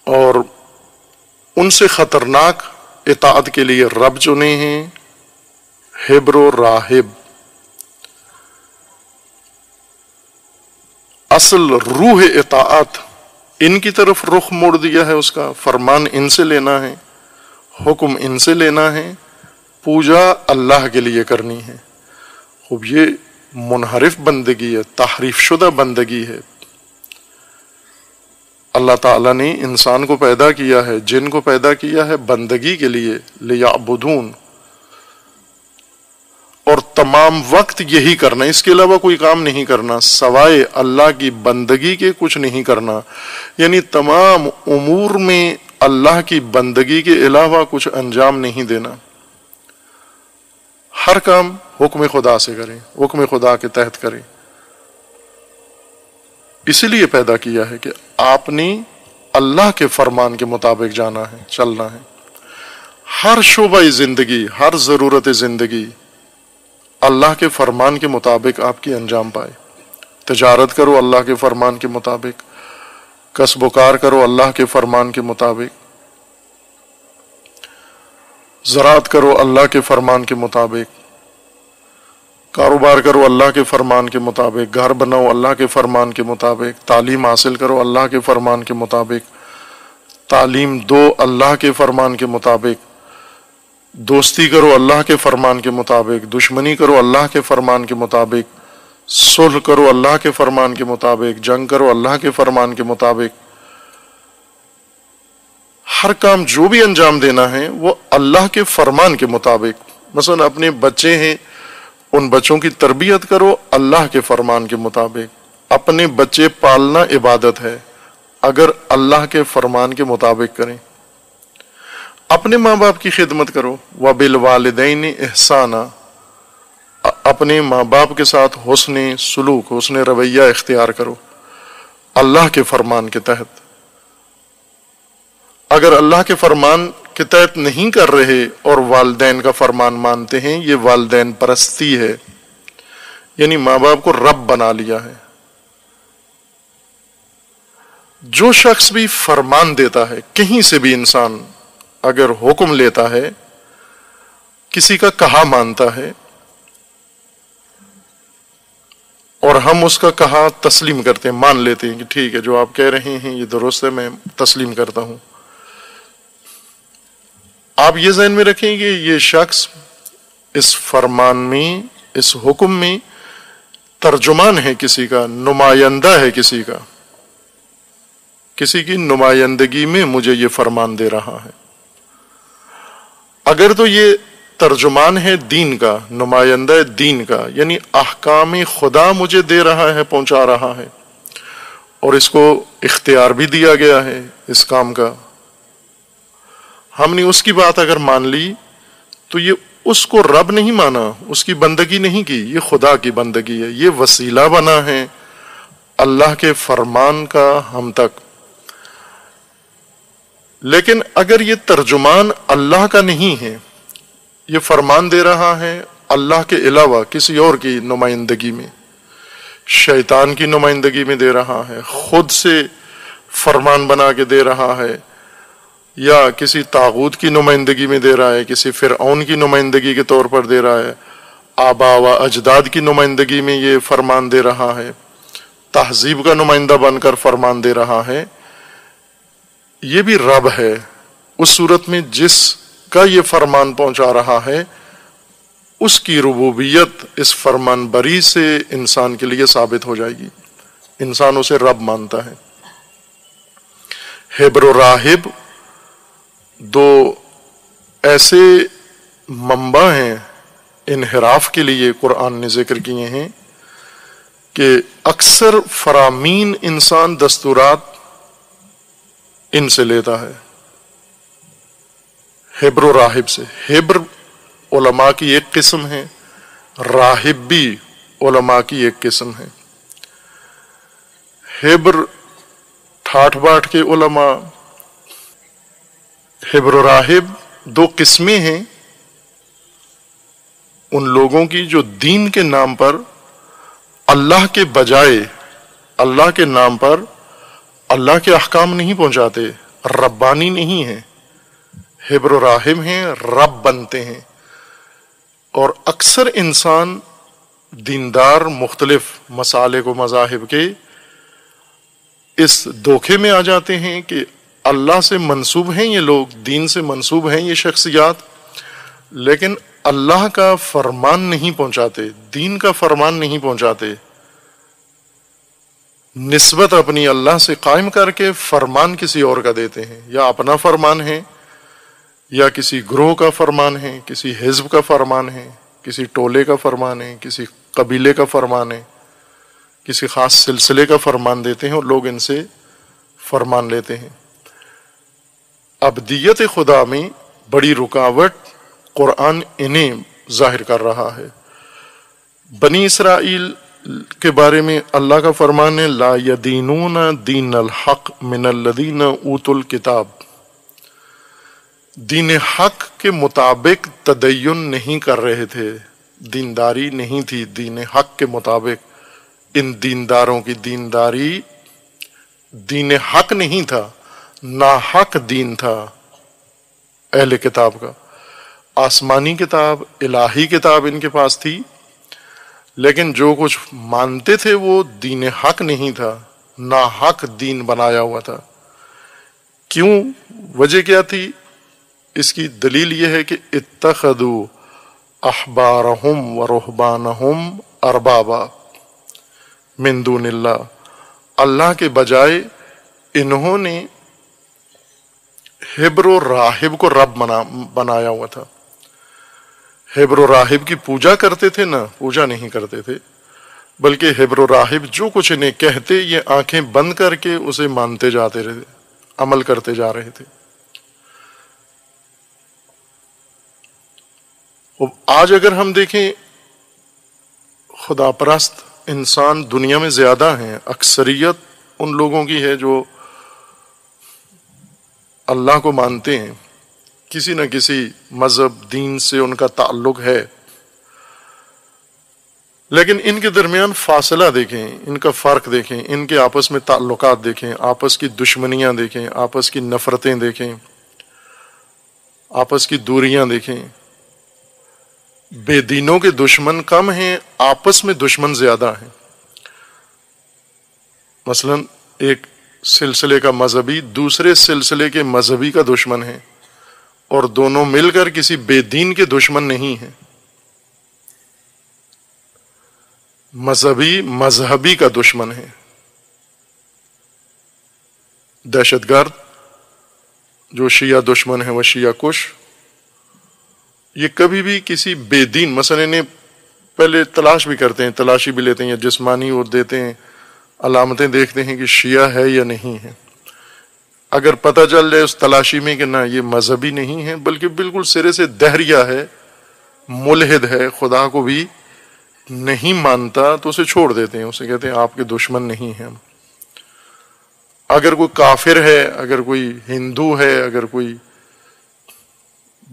और उनसे ख़तरनाक इताअत के लिए रब चुने हैं, हिब्रो राहिब। असल रूह इताअत इनकी तरफ़ रुख मोड़ दिया है उसका, फरमान इनसे लेना है। हुक्म इनसे लेना है, पूजा अल्लाह के लिए करनी है। खूब ये मुनहरिफ बंदगी है तहरीफ शुदा बंदगी है। अल्लाह ताला ने इंसान को पैदा किया है, जिन को पैदा किया है बंदगी के लिए, लियाबुदून। और तमाम वक्त यही करना, इसके अलावा कोई काम नहीं करना, सवाए अल्लाह की बंदगी के कुछ नहीं करना। यानी तमाम उमूर में अल्लाह की बंदगी के अलावा कुछ अंजाम नहीं देना। हर काम हुक्म खुदा से करें, हुक्म खुदा के तहत करें। इसीलिए पैदा किया है कि आपने अल्लाह के फरमान के मुताबिक जाना है, चलना है। हर शोबा ज़िंदगी, हर ज़रूरत ज़िंदगी अल्लाह के फरमान के मुताबिक आपकी अंजाम पाए। तजारत करो अल्लाह के फरमान के मुताबिक। कसबुकार करो अल्लाह के फरमान के मुताबिक। ज़रात करो अल्लाह के फरमान के मुताबिक। कारोबार करो अल्लाह के फरमान के मुताबिक। घर बनाओ अल्लाह के फरमान के मुताबिक। तालीम हासिल करो अल्लाह के फरमान के मुताबिक। तालीम दो अल्लाह के फरमान के मुताबिक। दोस्ती करो अल्लाह के फरमान के मुताबिक। दुश्मनी करो अल्लाह के फरमान के मुताबिक। सुलह करो अल्लाह के फरमान के मुताबिक, जंग करो अल्लाह के फरमान के मुताबिक। हर काम जो भी अंजाम देना है, वो अल्लाह के फरमान के मुताबिक। मसलन, अपने बच्चे हैं, उन बच्चों की तरबियत करो अल्लाह के फरमान के मुताबिक। अपने बच्चे पालना इबादत है, अगर अल्लाह के फरमान के मुताबिक करें। अपने माँ बाप की खिदमत करो व बिल वालदेन एहसाना। अपने माँ बाप के साथ हुसन सलूक हुसन रवैया इख्तियार करो, अल्लाह के फरमान के तहत। अगर अल्लाह के फरमान के तहत नहीं कर रहे और वालदेन का फरमान मानते हैं, ये वालदेन परस्ती है। यानी माँ बाप को रब बना लिया है। जो शख्स भी फरमान देता है, कहीं से भी इंसान अगर हुक्म लेता है, किसी का कहा मानता है और हम उसका कहा, तस्लीम करते हैं। मान लेते हैं कि ठीक है, जो आप कह रहे हैं, ये दुरुस्त है, मैं तस्लीम करता हूँ। आप ये जहन में रखें कि ये शख्स इस फरमान में, इस हुक्म में तर्जुमान है किसी का, नुमाइंदा है किसी का। किसी की नुमाइंदगी में मुझे ये फरमान दे रहा है। अगर तो ये तर्जुमान है दीन का, नुमाइंदा दीन का, यानी अहकाम खुदा मुझे दे रहा है, पहुँचा रहा है। और इसको इख्तियार भी दिया गया है, इस काम का। हमने उसकी बात अगर मान ली तो ये उसको रब नहीं माना, उसकी बंदगी नहीं की, ये खुदा की बंदगी है, ये वसीला बना है, अल्लाह के फरमान का हम तक। लेकिन अगर ये तर्जुमान अल्लाह का नहीं है ये फरमान दे रहा है अल्लाह के अलावा किसी और की नुमाइंदगी में। शैतान की नुमाइंदगी में दे रहा है, खुद से फरमान बना के दे रहा है, या किसी ताबूत की नुमाइंदगी में दे रहा है, किसी फिर की नुमाइंदगी के तौर पर दे रहा है। आबा व अजदाद की नुमाइंदगी में ये फरमान दे रहा है। तहजीब का नुमाइंदा बनकर फरमान दे रहा है। ये भी रब है। उस सूरत में जिसका ये फरमान पहुँचा रहा है, उसकी रबूबियत इस फरमान बरी से इंसान के लिए साबित हो जाएगी। इंसान उसे रब मानता है। हेब्रो राहिब दो ऐसे मंबा हैं, इनहराफ के लिए कुरान ने ज़िक्र किए हैं कि अक्सर फरामीन इंसान दस्तूरात इनसे लेता है। हेब्रो राहिब से। हेब्र उलमा की एक किस्म है, राहिब भी उलमा की एक किस्म है। हेब्र ठाठ बाट के उलमा, हेब्र राहिब दो किस्में हैं। उन लोगों की जो दीन के नाम पर, अल्लाह के बजाय, अल्लाह के नाम पर, अल्लाह के अहकाम नहीं पहुंचाते, रब्बानी नहीं है। हिब्र राहिम हैं, रब बनते हैं। और अक्सर इंसान दीनदार, मुख्तलिफ़ मसाले को मजाहिब के इस धोखे में आ जाते हैं कि अल्लाह से मंसूब हैं ये लोग, दीन से मंसूब हैं ये शख्सियात, लेकिन अल्लाह का फरमान नहीं पहुंचाते, दीन का फरमान नहीं पहुंचाते। निस्बत अपनी अल्लाह से कायम करके फरमान किसी और का देते हैं, या अपना फरमान है। या किसी ग्रोह का फरमान है, किसी हिजब का फरमान है, किसी टोले का फरमान है, किसी कबीले का फरमान है, किसी खास सिलसिले का फरमान देते हैं और लोग इनसे फरमान लेते हैं। अबदियत खुदा में बड़ी रुकावट कुरान इन्हें ज़ाहिर कर रहा है। बनी इसराइल के बारे में अल्लाह का फरमान है, ला यदीनून दीन हक मिनल्लदीन ऊतुल किताब। दीन हक के मुताबिक तदयन नहीं कर रहे थे। दीनदारी नहीं थी दीन हक के मुताबिक। इन दीनदारों की दीनदारी दीन हक नहीं था, ना हक दीन था। अहले किताब का। आसमानी किताब, इलाही किताब इनके पास थी, लेकिन जो कुछ मानते थे वो दीन हक नहीं था, ना हक दीन बनाया हुआ था। क्यों? वजह क्या थी? इसकी दलील यह है कि इतखदू अखबारहम व रोहबानहम अरबाबा मिंदूनिल्ला अल्लाह के बजाय इन्होंने हिब्र राहिब को रब बना बनाया हुआ था। हेब्रो राहिब की पूजा करते थे ना, पूजा नहीं करते थे, बल्कि हेब्रो राहिब जो कुछ इन्हें कहते, ये आँखें बंद करके उसे मानते जाते रहे, अमल करते जा रहे थे। आज अगर हम देखें खुदा परस्त इंसान दुनिया में ज़्यादा हैं, अक्सरियत उन लोगों की है जो अल्लाह को मानते हैं। किसी न किसी मज़हब, दीन से उनका ताल्लुक है। लेकिन इनके दरमियान फासला देखें, इनका फ़र्क देखें, इनके आपस में ताल्लुकात देखें, आपस की दुश्मनियाँ देखें, आपस की नफ़रतें देखें, आपस की दूरियाँ देखें। बेदीनों के दुश्मन कम हैं, आपस में दुश्मन ज़्यादा हैं। मसलन, एक सिलसिले का मजहबी, दूसरे सिलसिले के मजहबी का दुश्मन है, और दोनों मिलकर किसी बेदीन के दुश्मन नहीं है। मजहबी मजहबी का दुश्मन है। दहशतगर्द, जो शिया दुश्मन है वह शिया कुश ये कभी भी किसी बेदीन मसले ने पहले तलाश भी करते हैं, तलाशी भी लेते हैं या जिस्मानी और देते हैं, अलामतें देखते हैं कि शिया है या नहीं है। अगर पता चल जाए उस तलाशी में कि ना, ये मजहबी नहीं है, बल्कि बिल्कुल सिरे से दहरिया है, मुलहिद है, खुदा को भी नहीं मानता तो उसे छोड़ देते हैं, उसे कहते हैं, आपके दुश्मन नहीं है अगर कोई काफिर है, अगर कोई हिंदू है, अगर कोई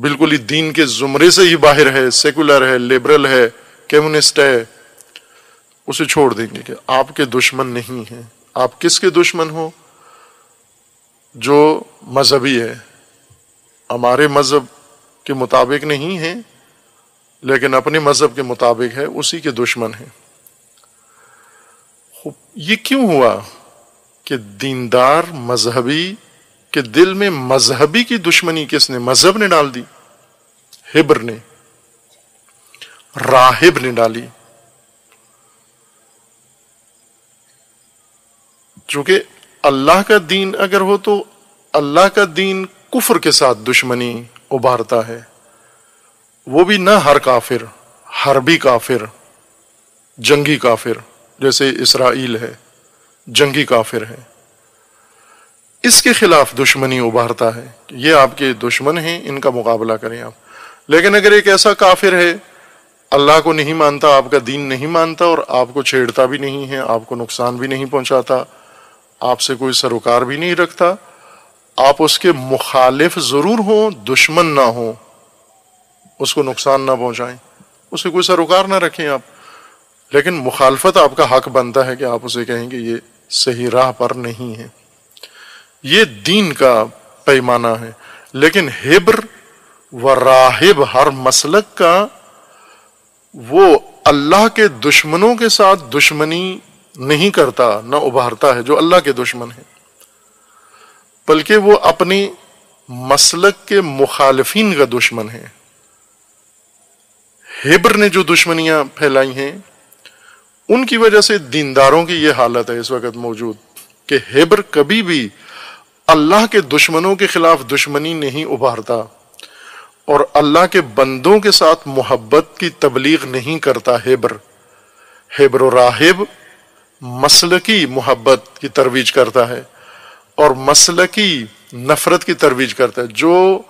बिल्कुल ही दीन के जुमरे से ही बाहर है सेकुलर है लिबरल है कम्युनिस्ट है, उसे छोड़ देंगे कि आपके दुश्मन नहीं है। आप किसके दुश्मन हो? जो मजहबी है। हमारे मज़हब के मुताबिक नहीं है, लेकिन अपने मज़हब के मुताबिक है, उसी के दुश्मन है। ये क्यों हुआ कि दीनदार, मजहबी के दिल में मजहबी की दुश्मनी किसने, मज़हब ने डाल दी? हिब्र ने। राहिब ने डाली। चूँकि अल्लाह का दीन अगर हो तो अल्लाह का दीन कुफर के साथ दुश्मनी उभारता है। वो भी ना हर काफिर, हरबी काफिर, जंगी काफिर, जैसे इसराइल है, जंगी काफिर है। इसके खिलाफ दुश्मनी उभारता है ये आपके दुश्मन हैं, इनका मुकाबला करें आप। लेकिन अगर एक ऐसा काफिर है, अल्लाह को नहीं मानता, आपका दीन नहीं मानता और आपको छेड़ता भी नहीं है, आपको नुकसान भी नहीं पहुंचाता, आपसे कोई सरोकार भी नहीं रखता, आप उसके मुखालिफ ज़रूर हो, दुश्मन ना हो, उसको नुकसान ना पहुंचाएँ, उसे कोई सरोकार ना रखें आप। लेकिन मुखालफत आपका हक बनता है कि आप उसे कहेंगे ये सही राह पर नहीं है। ये दीन का पैमाना है। लेकिन हिब्र व राहिब हर मसलक का, वो अल्लाह के दुश्मनों के साथ दुश्मनी नहीं करता, न उभारता है, जो अल्लाह के दुश्मन है। बल्कि वो अपनी मसलक के मुखालफिन का दुश्मन है। हेबर ने जो दुश्मनियाँ फैलाई हैं, उनकी वजह से दीनदारों की यह हालत है इस वक्त मौजूद, कि हेबर कभी भी अल्लाह के दुश्मनों के खिलाफ दुश्मनी नहीं उभारता और अल्लाह के बंदों के साथ मोहब्बत की तबलीग नहीं करता हेबर। हेबर राहिब मसलकी मोहब्बत की तरवीज करता है और मसलकी नफरत की तरवीज करता है। जो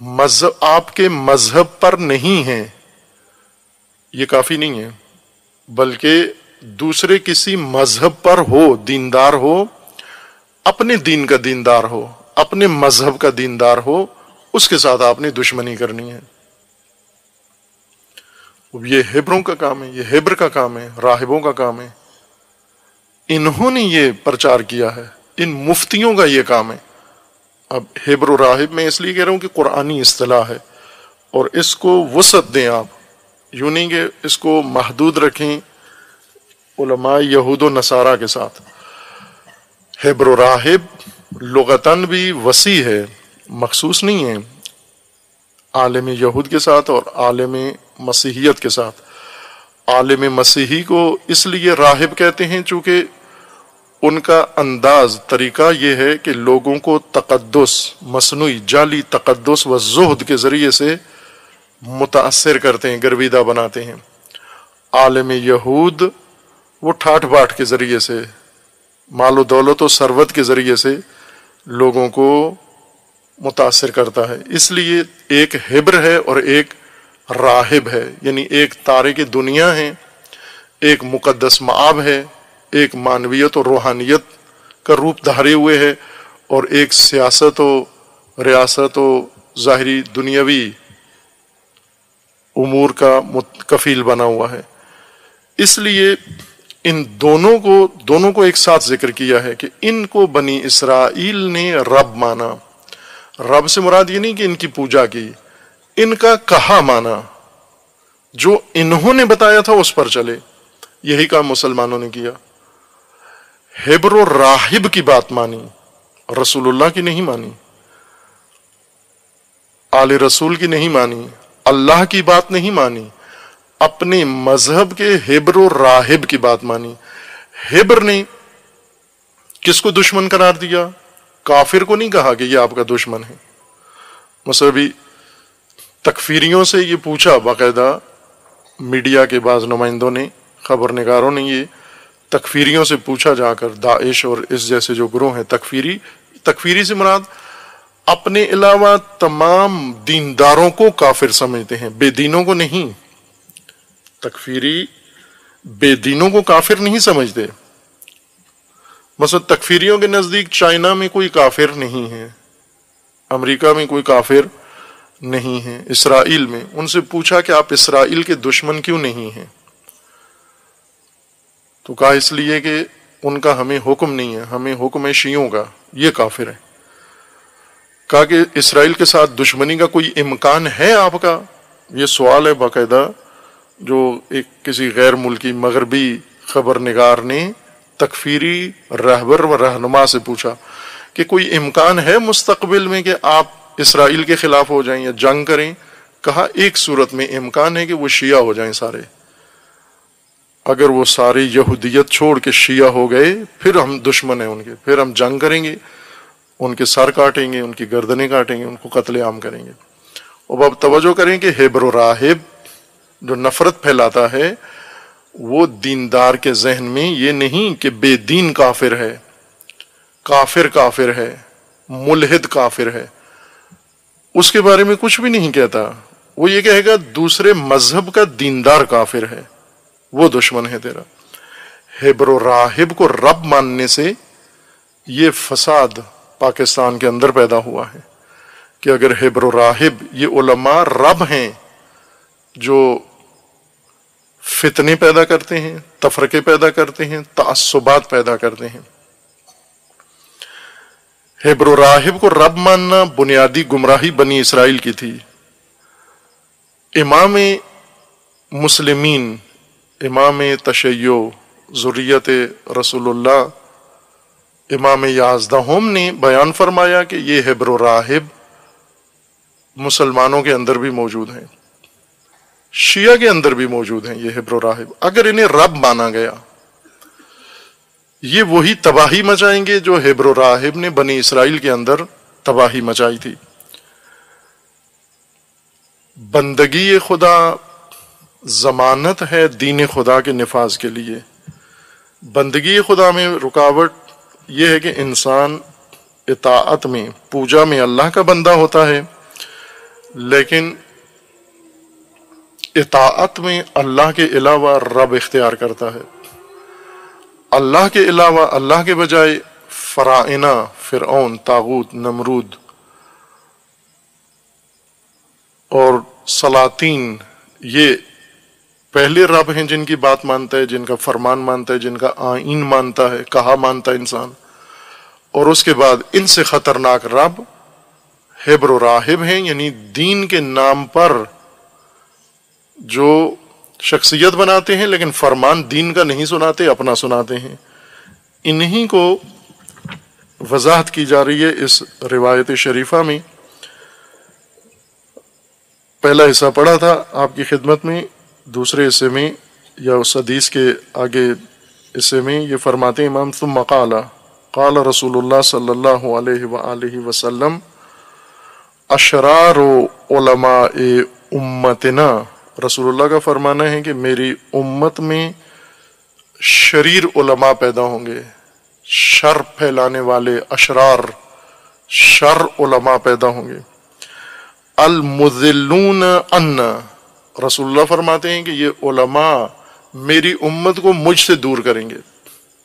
मज़हब आपके मज़हब पर नहीं है, ये काफ़ी नहीं है, बल्कि दूसरे किसी मज़हब पर हो, दीनदार हो अपने दीन का दीनदार हो, अपने मज़हब का दीनदार हो, उसके साथ आपने दुश्मनी करनी है। ये हेबरों का काम है, ये हेबर का काम है, राहिबों का काम है। इन्होंने ये प्रचार किया है, इन मुफ्तियों का ये काम है। अब हेबर राहिब, में इसलिए कह रहा हूँ कि कुरानी असलाह है, और इसको वसत दें आप। यूँ नहीं कि इसको महदूद रखें यहूद नसारा के साथ। हेबर राहिब लगतन भी वसी है, मखसूस नहीं है, आलम यहूद के साथ और आलम मसीहियत के साथ। आलम मसीही को इसलिए राहिब कहते हैं चूँकि उनका अंदाज, तरीका यह है कि लोगों को तकदस मसनू जाली तकदस व जहद के ज़रिए से मुतासर करते हैं, गर्विदा बनाते हैं। आलम यहूद वो ठाठ बाट के ज़रिए से मालो दौलत और सरवत के ज़रिए से लोगों को मुतासर करता है। इसलिए एक हिब्र है और एक राहिब है, यानी एक तारे की दुनिया है, एक मुकद्दस माब है, एक मानवीयत और रूहानियत का रूप धारे हुए है और एक सियासत और रियासत और ज़ाहरी दुनियावी उमूर का कफील बना हुआ है। इसलिए इन दोनों को दोनों को एक साथ ज़िक्र किया है कि इनको बनी इसराइल ने रब माना। रब से मुराद ये नहीं कि इनकी पूजा की, इनका कहा माना। जो इन्होंने बताया था उस पर चले। यही काम मुसलमानों ने किया। हेब्रो राहिब की बात मानी, रसूलुल्लाह की नहीं मानी। आले रसूल की नहीं मानी, अल्लाह की बात नहीं मानी। अपने मज़हब के हेब्रो राहिब की बात मानी। हेबर ने किसको दुश्मन करार दिया? काफिर को नहीं कहा कि ये आपका दुश्मन है। मसहबी, तकफीरियों से ये पूछा, बाकायदा मीडिया के बाद नुमाइंदों ने खबर नगारों ने ये तकफीरियों से पूछा जाकर, दाइश और इस जैसे जो ग्रोह हैं, तकफीरी तकफीरी से मुराद, अपने अलावा तमाम दीनदारों को काफिर समझते हैं, बेदीनों को नहीं। तकफीरी बेदीनों को काफिर नहीं समझते। मसद तकफीरियों के नज़दीक चाइना में कोई काफिर नहीं है, अमेरिका में कोई काफिर नहीं है, इसराइल में। उनसे पूछा कि आप इसराइल के दुश्मन क्यों नहीं हैं? तो कहा इसलिए कि उनका हमें हुक्म नहीं है, हमें हुक्म है शीयों का, ये काफिर है। कहा कि इसराइल के साथ दुश्मनी का कोई इम्कान है आपका? ये सवाल है बाकायदा जो एक किसी गैर मुल्की मगरबी खबर निगार ने तकफीरी रहबर व रहनुमा से पूछा कि कोई इम्कान है मुस्तकबिल में कि आप इसराइल के खिलाफ हो जाएँ या जंग करें? कहा, एक सूरत में इम्कान है कि वो शिया हो जाएँ सारे। अगर वो सारे यहूदियत छोड़ के शिया हो गए, फिर हम दुश्मन हैं उनके, फिर हम जंग करेंगे। उनके सर काटेंगे, उनकी गर्दनें काटेंगे, उनको कत्ले आम करेंगे। अब अब तवज्जो करें कि हेबर राहिब जो नफरत फैलाता है, वो दीनदार के जहन में ये नहीं कि बेदीन काफिर है, काफिर काफिर है, मुलहिद काफिर है। उसके बारे में कुछ भी नहीं कहता। वो ये कहेगा, दूसरे मज़हब का दीनदार काफिर है, वो दुश्मन है तेरा। हेब्रो राहिब को रब मानने से ये फसाद पाकिस्तान के अंदर पैदा हुआ है कि अगर हेब्रो राहिब, ये उलमा रब हैं, जो फितने पैदा करते हैं, तफरके पैदा करते हैं तसुबात पैदा करते हैं। हेब्रो राहिब को रब मानना बुनियादी गुमराही बनी इसराइल की थी। इमाम मुस्लिमीन, इमाम तशैयो, ज़ुरियत रसूलुल्लाह, इमाम याजदाहोम ने बयान फरमाया कि ये हेब्रो राहिब मुसलमानों के अंदर भी मौजूद हैं। शिया के अंदर भी मौजूद हैं ये हिब्रो राहिब। अगर इन्हें रब माना गया, ये वही तबाही मचाएँगे जो हेब्रो राहिब ने बनी इसराइल के अंदर तबाही मचाई थी। बंदगी खुदा, जमानत है दीन खुदा के नफाज के लिए। बंदगी खुदा में रुकावट यह है कि इंसान इतात में, पूजा में अल्लाह का बंदा होता है, लेकिन इताअत में अल्लाह के अलावा रब इख्तियार करता है। अल्लाह के अलावा, अल्लाह के बजाय फ़राइना फिर तागूत, नमरूद और सलातीन, ये पहले रब हैं जिनकी बात मानता है, जिनका फरमान मानता है, जिनका आइन मानता है, कहा मानता है इंसान। और उसके बाद इनसे खतरनाक रब हेब्रो राहिब हैं, यानी दीन के नाम पर जो शख्सियत बनाते हैं, लेकिन फरमान दीन का नहीं सुनाते, अपना सुनाते हैं। इन्हीं को वजाहत की जा रही है इस रिवायत शरीफा में। पहला हिस्सा पढ़ा था आपकी खिदमत में, दूसरे हिस्से में, या उस हदीस के आगे हिस्से में ये फरमाते इमाम तुम मकाला काल रसूलुल्लाह सल्लल्लाहु अलैहि वसल्लम, अशरार उम्मतना। रसूलुल्लाह का फरमाना है कि मेरी उम्मत में शरीर उलमा पैदा होंगे, शर फैलाने वाले अशरार, शर उलमा पैदा होंगे। अल मुजिल्लून अन्न, रसूलुल्लाह फरमाते हैं कि ये उलमा मेरी उम्मत को मुझसे दूर करेंगे,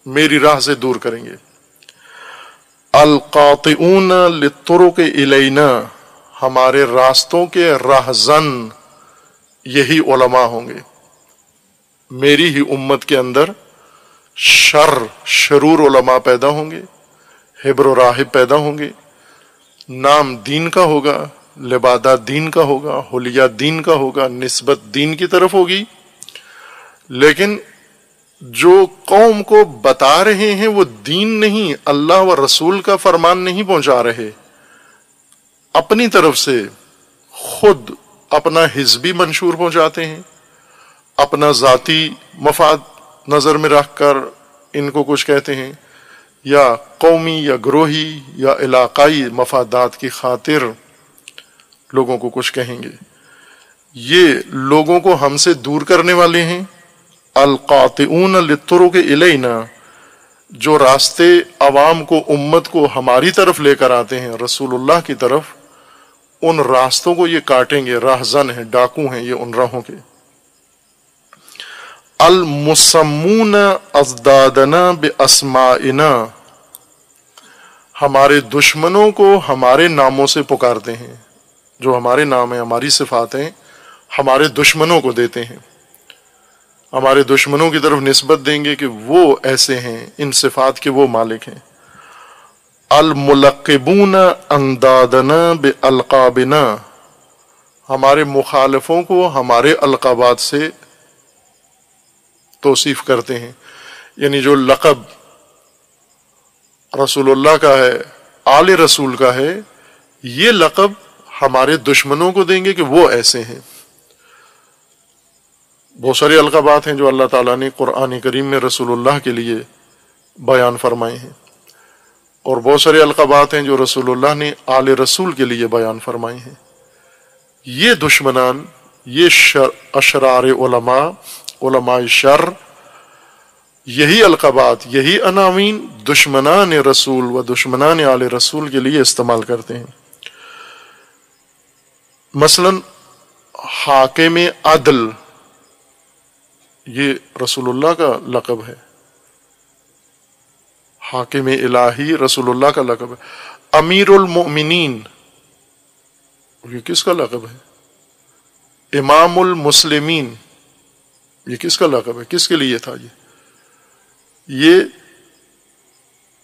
मेरी राह से दूर करेंगे। अल कातून लितुर के इलेना, हमारे रास्तों के राहजन यही उलमा होंगे। मेरी ही उम्मत के अंदर शर, शरूर उलमा पैदा होंगे, हिब्र राहिब पैदा होंगे। नाम दीन का होगा, लिबादा दीन का होगा, होलिया दीन का होगा, निस्बत दीन की तरफ़ होगी। लेकिन जो कौम को बता रहे हैं, वो दीन नहीं, अल्लाह व रसूल का फरमान नहीं पहुँचा रहे। अपनी तरफ़ से खुद अपना हिजबी मंशूर पहुंचाते हैं, अपना ज़ाती मफाद नज़र में रखकर इनको कुछ कहते हैं, या कौमी या ग्रोही या इलाकाई मफादात की खातिर लोगों को कुछ कहेंगे। ये लोगों को हमसे दूर करने वाले हैं अलकातून लतुर के इलेना, जो रास्ते अवाम को, उम्मत को हमारी तरफ़ लेकर आते हैं, रसूलुल्लाह की तरफ़। उन रास्तों को ये काटेंगे, राहजन है, डाकू हैं ये उन राहों के। अल मुसमून अजदादना बेअसमाइना। हमारे दुश्मनों को हमारे नामों से पुकारते हैं। जो हमारे नाम है, हमारी सिफात हमारे दुश्मनों को देते हैं। हमारे दुश्मनों की तरफ़ निस्बत देंगे कि वो ऐसे हैं, इन सिफात के वो मालिक हैं। अल मुलकबून अंदादना बे अलकाबिना हमारे मुखालफों को हमारे अलकाबात से तोसीफ करते हैं यानी जो लकब रसूलुल्लाह का है आल रसूल का है ये लकब हमारे दुश्मनों को देंगे कि वो ऐसे हैं बहुत सारे अलकाबात हैं जो अल्लाह ताला ने कुरान करीम में रसूलुल्लाह के लिए बयान फरमाए हैं और बहुत सारे अलकाबात हैं जो रसूलुल्लाह ने आल रसूल के लिए बयान फरमाए हैं। ये दुश्मनान ये शर, अशरार शर यही अलकाबात यही अनामीन दुश्मनान रसूल व दुश्मनान आल रसूल के लिए इस्तेमाल करते हैं। मसलन हाके में अदल ये रसूलुल्लाह का लकब है। हाकिम इलाही रसूलुल्लाह का लकब है। अमीरुल मोमिनीन। ये किसका लकब है? इमामुल मुस्लिमीन। ये किसका लकब है? किसके लिए था ये? ये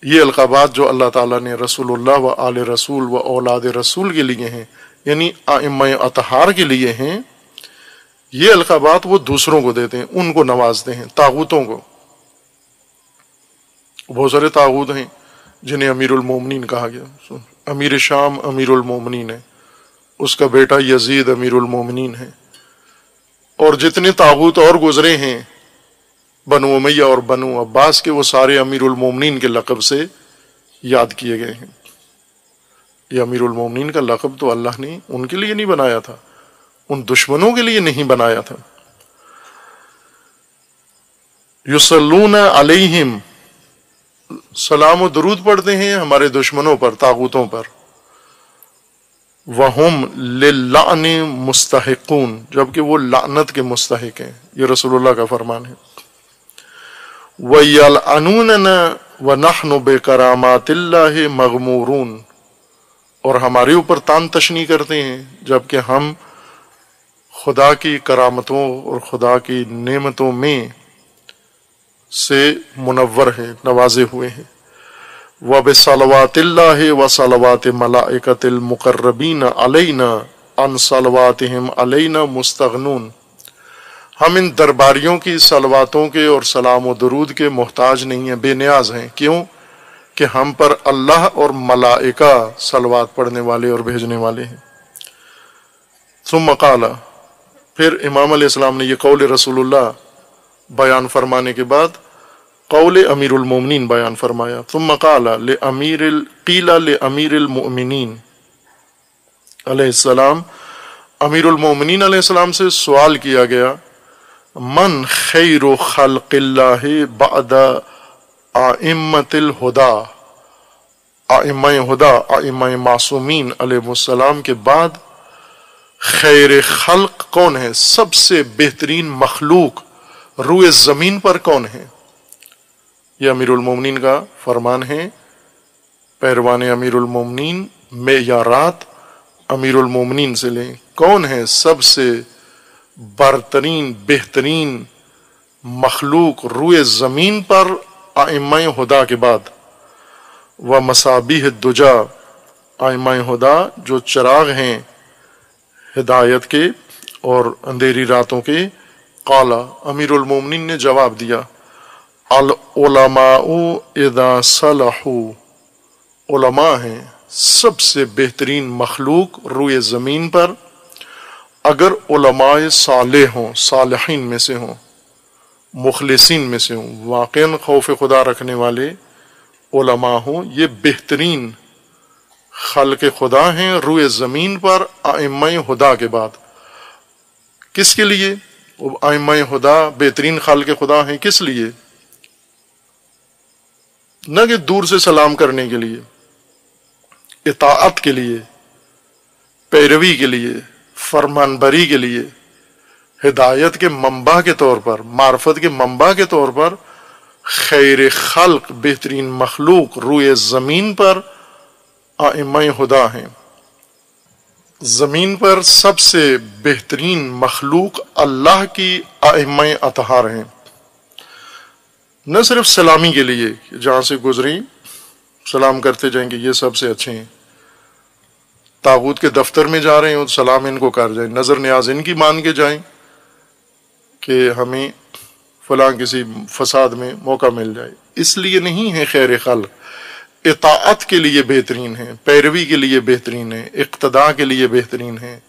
ये अलकाबात जो अल्लाह ताला ने रसूलुल्लाह व आल रसूल व औलाद रसूल के लिए हैं, यानी आम अतहार के लिए हैं, ये अलकाबात वो दूसरों को देते हैं, उनको नवाजते हैं ताबूतों को। बहुत सारे ताबूत हैं, जिन्हें अमीरुल मोमिनीन कहा गया। अमीर शाम अमीरुल मोमिनीन है। उसका बेटा यजीद अमीरुल मोमिनीन है। और जितने ताबूत और गुजरे हैं, बनु उमैया और बनु अब्बास के, वो सारे अमीरुल मोमिनीन के लकब से याद किए गए हैं। ये अमीरुल मोमिनीन का लकब तो अल्लाह ने उनके लिए नहीं बनाया था, उन दुश्मनों के लिए नहीं बनाया था। युसलून अलहिम सलाम दरूद पढ़ते हैं हमारे दुश्मनों पर ताकूतों पर। वहम लान मुस्तकून जबकि वो लानत के मुस्तक हैं, ये रसूलुल्लाह का फरमान है। वयल अनून व नहन बेकरामात मगमूरून, और हमारे ऊपर तान तशनी करते हैं, जबकि हम खुदा की करामतों और खुदा की नेमतों में से मुनवर है, नवाजे हुए हैं। वब सलवात व सलवात मलाइकतिल मुकर्रबीन अलैना, अन सलवातहिम अलैना मुस्तगनून। हम इन दरबारियों की सलवातों के और सलाम दरूद के मोहताज नहीं हैं, बेनियाज हैं। क्यों? कि हम पर अल्लाह और मलाइका सलवात पढ़ने वाले और भेजने वाले हैं। सुम मकाला फिर इमाम ने यह कौल रसूलुल्लाह बयान फरमाने के बाद कौल अमीरुल मोमिनीन बयान फरमाया तुम मकाला ले अमीर कीला ले अमीर मोमिनीन। अलैहिस्सलाम अमीरुल मोमिनीन अलैहिस्सलाम से सवाल किया गया, मन खैर खल्क़िल्लाह बाद आइम्मतिल हुदा? आइम हुदा आइम मासूमीन अलैहिस्सलाम के बाद खैर खल्क कौन है? सबसे बेहतरीन मखलूक रुए ज़मीन पर कौन है? यह अमीरुल मोमिनीन का फरमान है। पैरवान अमीरुल मोमिनीन में या रात? अमीरुल मोमिनीन से लें। कौन है सबसे बरतरीन, बेहतरीन मखलूक रूए ज़मीन पर आइम हुदा के बाद? व मसाबी दुजा आइम हुदा जो चराग हैं, हिदायत के और अंधेरी रातों के काला अमीरुल मोमिनीन ने जवाब दिया, अल इदा सलहू। उलमा हैं, सबसे बेहतरीन मखलूक रुए ज़मीन पर, अगर उलमाए साले हों, सालहीन में से हों, मुखलसिन में से हों वाक़ खौफ खुदा रखने वाले उलमा हों, ये बेहतरीन खल के खुदा हैं रुए ज़मीन पर आम खुदा के बाद। किसके लिए? आम खुदा, बेहतरीन खल के खुदा हैं किस लिए? न कि दूर से सलाम करने के लिए, इताअत के लिए, पैरवी के लिए, फरमानबरी के लिए, हिदायत के मंबा के तौर पर, मार्फत के मंबा के तौर पर, खैर खल्क, बेहतरीन मखलूक, रुए ज़मीन पर आइम हुदा हैं। ज़मीन पर सबसे बेहतरीन मखलूक अल्लाह की आम अतहार हैं। न सिर्फ़ सलामी के लिए जहाँ से गुजरी, सलाम करते जाएँगे, ये सबसे अच्छे हैं। ताबूत के दफ्तर में जा रहे हो तो सलाम इनको कर जाए। नज़र न्याज इनकी मान के जाएँ कि हमें फलां किसी फसाद में मौका मिल जाए। इसलिए नहीं है खैर खल इताअत के लिए बेहतरीन है पैरवी के लिए बेहतरीन है इकतदा के लिए बेहतरीन है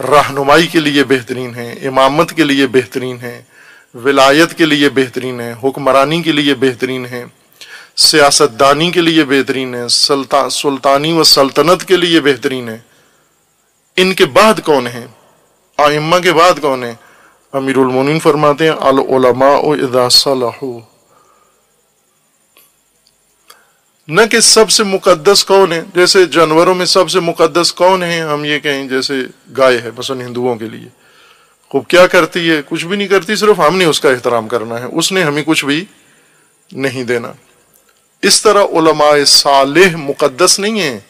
रहनुमाई के लिए बेहतरीन है इमामत के लिए बेहतरीन है विलायत के लिए बेहतरीन है हुक्मरानी के लिए बेहतरीन है सियासतदानी के लिए बेहतरीन है सल्ता, सुल्तानी व सल्तनत के लिए बेहतरीन है। इनके बाद कौन है? आइम्मा के बाद कौन है? अमीरुल फरमाते हैं अलमा न कि सबसे मुकद्दस कौन है? जैसे जानवरों में सबसे मुकद्दस कौन है? हम ये कहें, जैसे गाय है मसन हिंदुओं के लिए। खूब क्या करती है? कुछ भी नहीं करती, सिर्फ़ हमने उसका एहतराम करना है। उसने हमें कुछ भी नहीं देना। इस तरह उलमाए सालेह मुकद्दस नहीं है,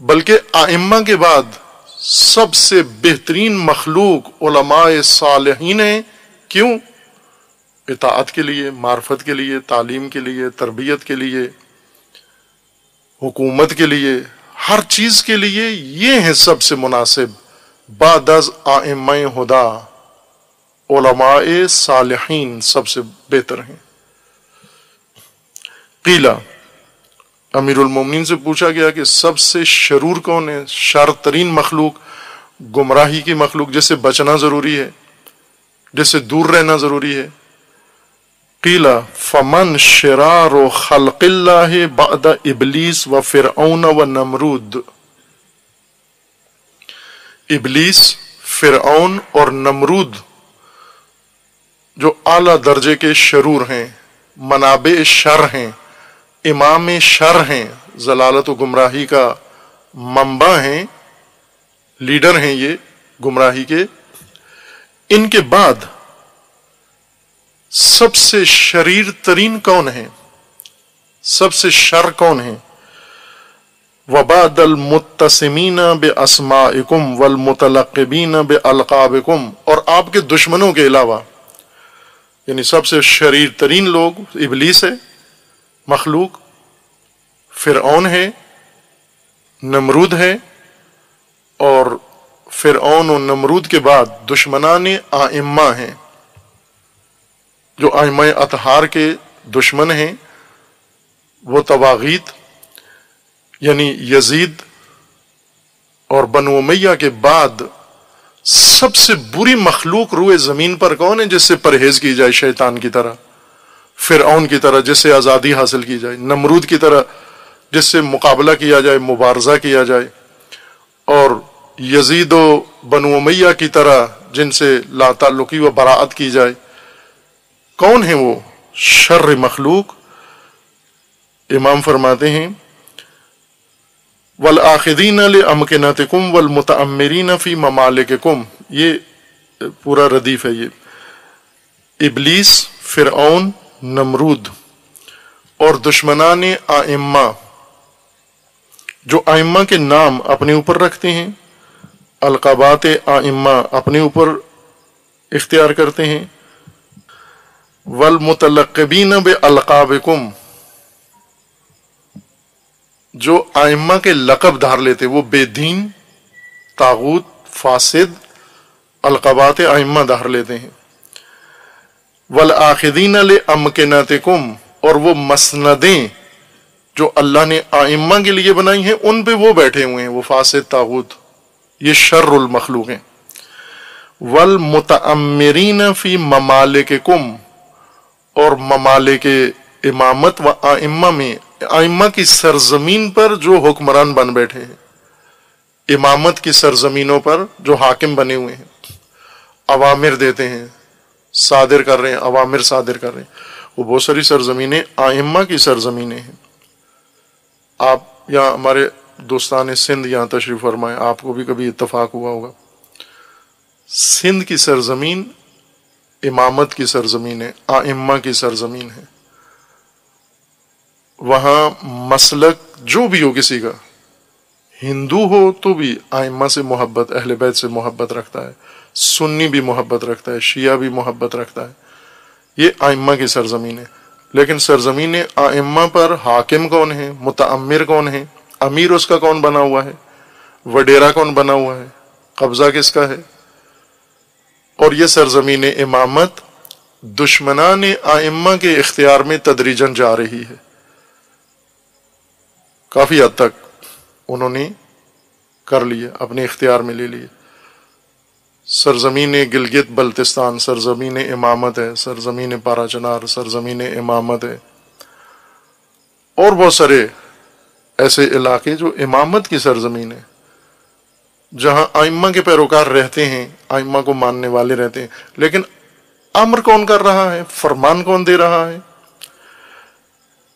बल्कि आइम्मा के बाद सबसे बेहतरीन मखलूक उलमाए सालहीन है। क्यों? इतात के लिए, मार्फत के लिए, तालीम के लिए, तरबियत के लिए। हुकूमत के लिए, हर चीज़ के लिए, ये है सबसे मुनासिब। बादज आम हुदा सालहीन सबसे बेहतर हैं। कीला, अमीरुल से पूछा गया कि सबसे शरूर कौन है? शर तरीन मखलूक, गुमराही की मखलूक, जिससे बचना ज़रूरी है, जिससे दूर रहना ज़रूरी है। कीला फमन शरार खलकिल्ला बाद इबलीस व फिर व नमरूद इबलीस फिर और नमरूद जो आला दर्जे के शरूर हैं मनाबे शर हैं इमाम शर हैं जलालत गुमराही का मंबा हैं लीडर हैं ये गुमराही के इनके बाद सबसे शरीर तरीन कौन है? सबसे शर कौन है? वबादल मुतसमीन बे असमाकुम वल मुतलकबीन बे अलकाबिकुम और आपके दुश्मनों के अलावा, यानी सबसे शरीर तरीन लोग, इबलीस है, मखलूक फिर है, नमरूद है, और फिर और नमरूद के बाद दुश्मनान आइम्मा हैं। जो आइम अतहार के दुश्मन हैं, वो तवागीत, यानी यजीद और बनु मैया के बाद सबसे बुरी मखलूक रुए ज़मीन पर कौन है जिससे परहेज की जाए शैतान की तरह फिर की तरह जिससे आज़ादी हासिल की जाए, नमरूद की तरह जिससे मुकाबला किया जाए, मुबारजा किया जाए, और यजीद बनु की तरह जिनसे लाताल्लुकी व बरात की जाए कौन है वो? शर्र मखलूक। इमाम फरमाते हैं, वल आखिदीन अमकनतकुम, वल मुतमरीन फ़ी ममालिकुम ये पूरा रदीफ है ये। इबलीस फिर नमरूद और दुश्मनान आइम्मा, जो आइम्मा के नाम अपने ऊपर रखते हैं, अलकाबात आइम्मा अपने ऊपर इख्तियार करते हैं वल मुतलकबीन बे अलकाबिकुम, जो आइम्मा के लकब धार लेते, वो बेदीन, तागूत, फासिद, अलकबात आइम्मा धार लेते हैं। वल आखिदीन अमकनतकुम, और वो मसनदें, जो अल्लाह ने आइम्मा के लिए बनाई हैं, उन पे वो बैठे हुए हैं, वो फासिद ताबूत ये शर्रुल मखलूक हैं। वल मुतमरीन फ़ी ममाले के कुम और ममाले के इमामत व आइम्मा में, आइम्मा की सरजमीन पर जो हुक्मरान बन बैठे हैं। इमामत की सरजमीनों पर जो हाकिम बने हुए हैं। अवामिर देते हैं, सादिर कर रहे हैं, अवामिर सादिर कर रहे हैं। वो बहुत सारी सरजमीनें, आइम्मा की सरजमीनें हैं। आप यहाँ हमारे दोस्तान सिंध यहाँ तशरीफ़ फरमाए, आपको भी कभी इतफाक हुआ होगा। सिंध की सरजमीन इमामत की सरजमीन है, आइम्मा की सरजमीन है। वहाँ मसलक जो भी हो किसी का, हिंदू हो तो भी आइम्मा से मोहब्बत, अहल बैत से मोहब्बत रखता है, सुन्नी भी मोहब्बत रखता है, शिया भी मोहब्बत रखता है। ये आइम्मा की सरजमीन है। लेकिन सरजमीन आइम्मा पर हाकिम कौन है मुतअमिर कौन है, अमीर उसका कौन बना हुआ है, वडेरा कौन बना हुआ है, कब्जा किसका है? और यह सरजमीन इमामत दुश्मनान आइम्मा के इख्तियार में तदरीजन जा रही है। काफ़ी हद तक उन्होंने कर लिए, अपने इख्तियार में ले लिए। सरजमीन गिलगित बल्तिस्तान, सरजमीन इमामत है, सरजमीन पाराचनार, सरजमीन इमामत है। और बहुत सारे ऐसे इलाके जो इमामत की सरजमीन है। जहाँ आइम्मा के पैरोकार रहते हैं, आइम्मा को मानने वाले रहते हैं। लेकिन अम्र कौन कर रहा है? फरमान कौन दे रहा है?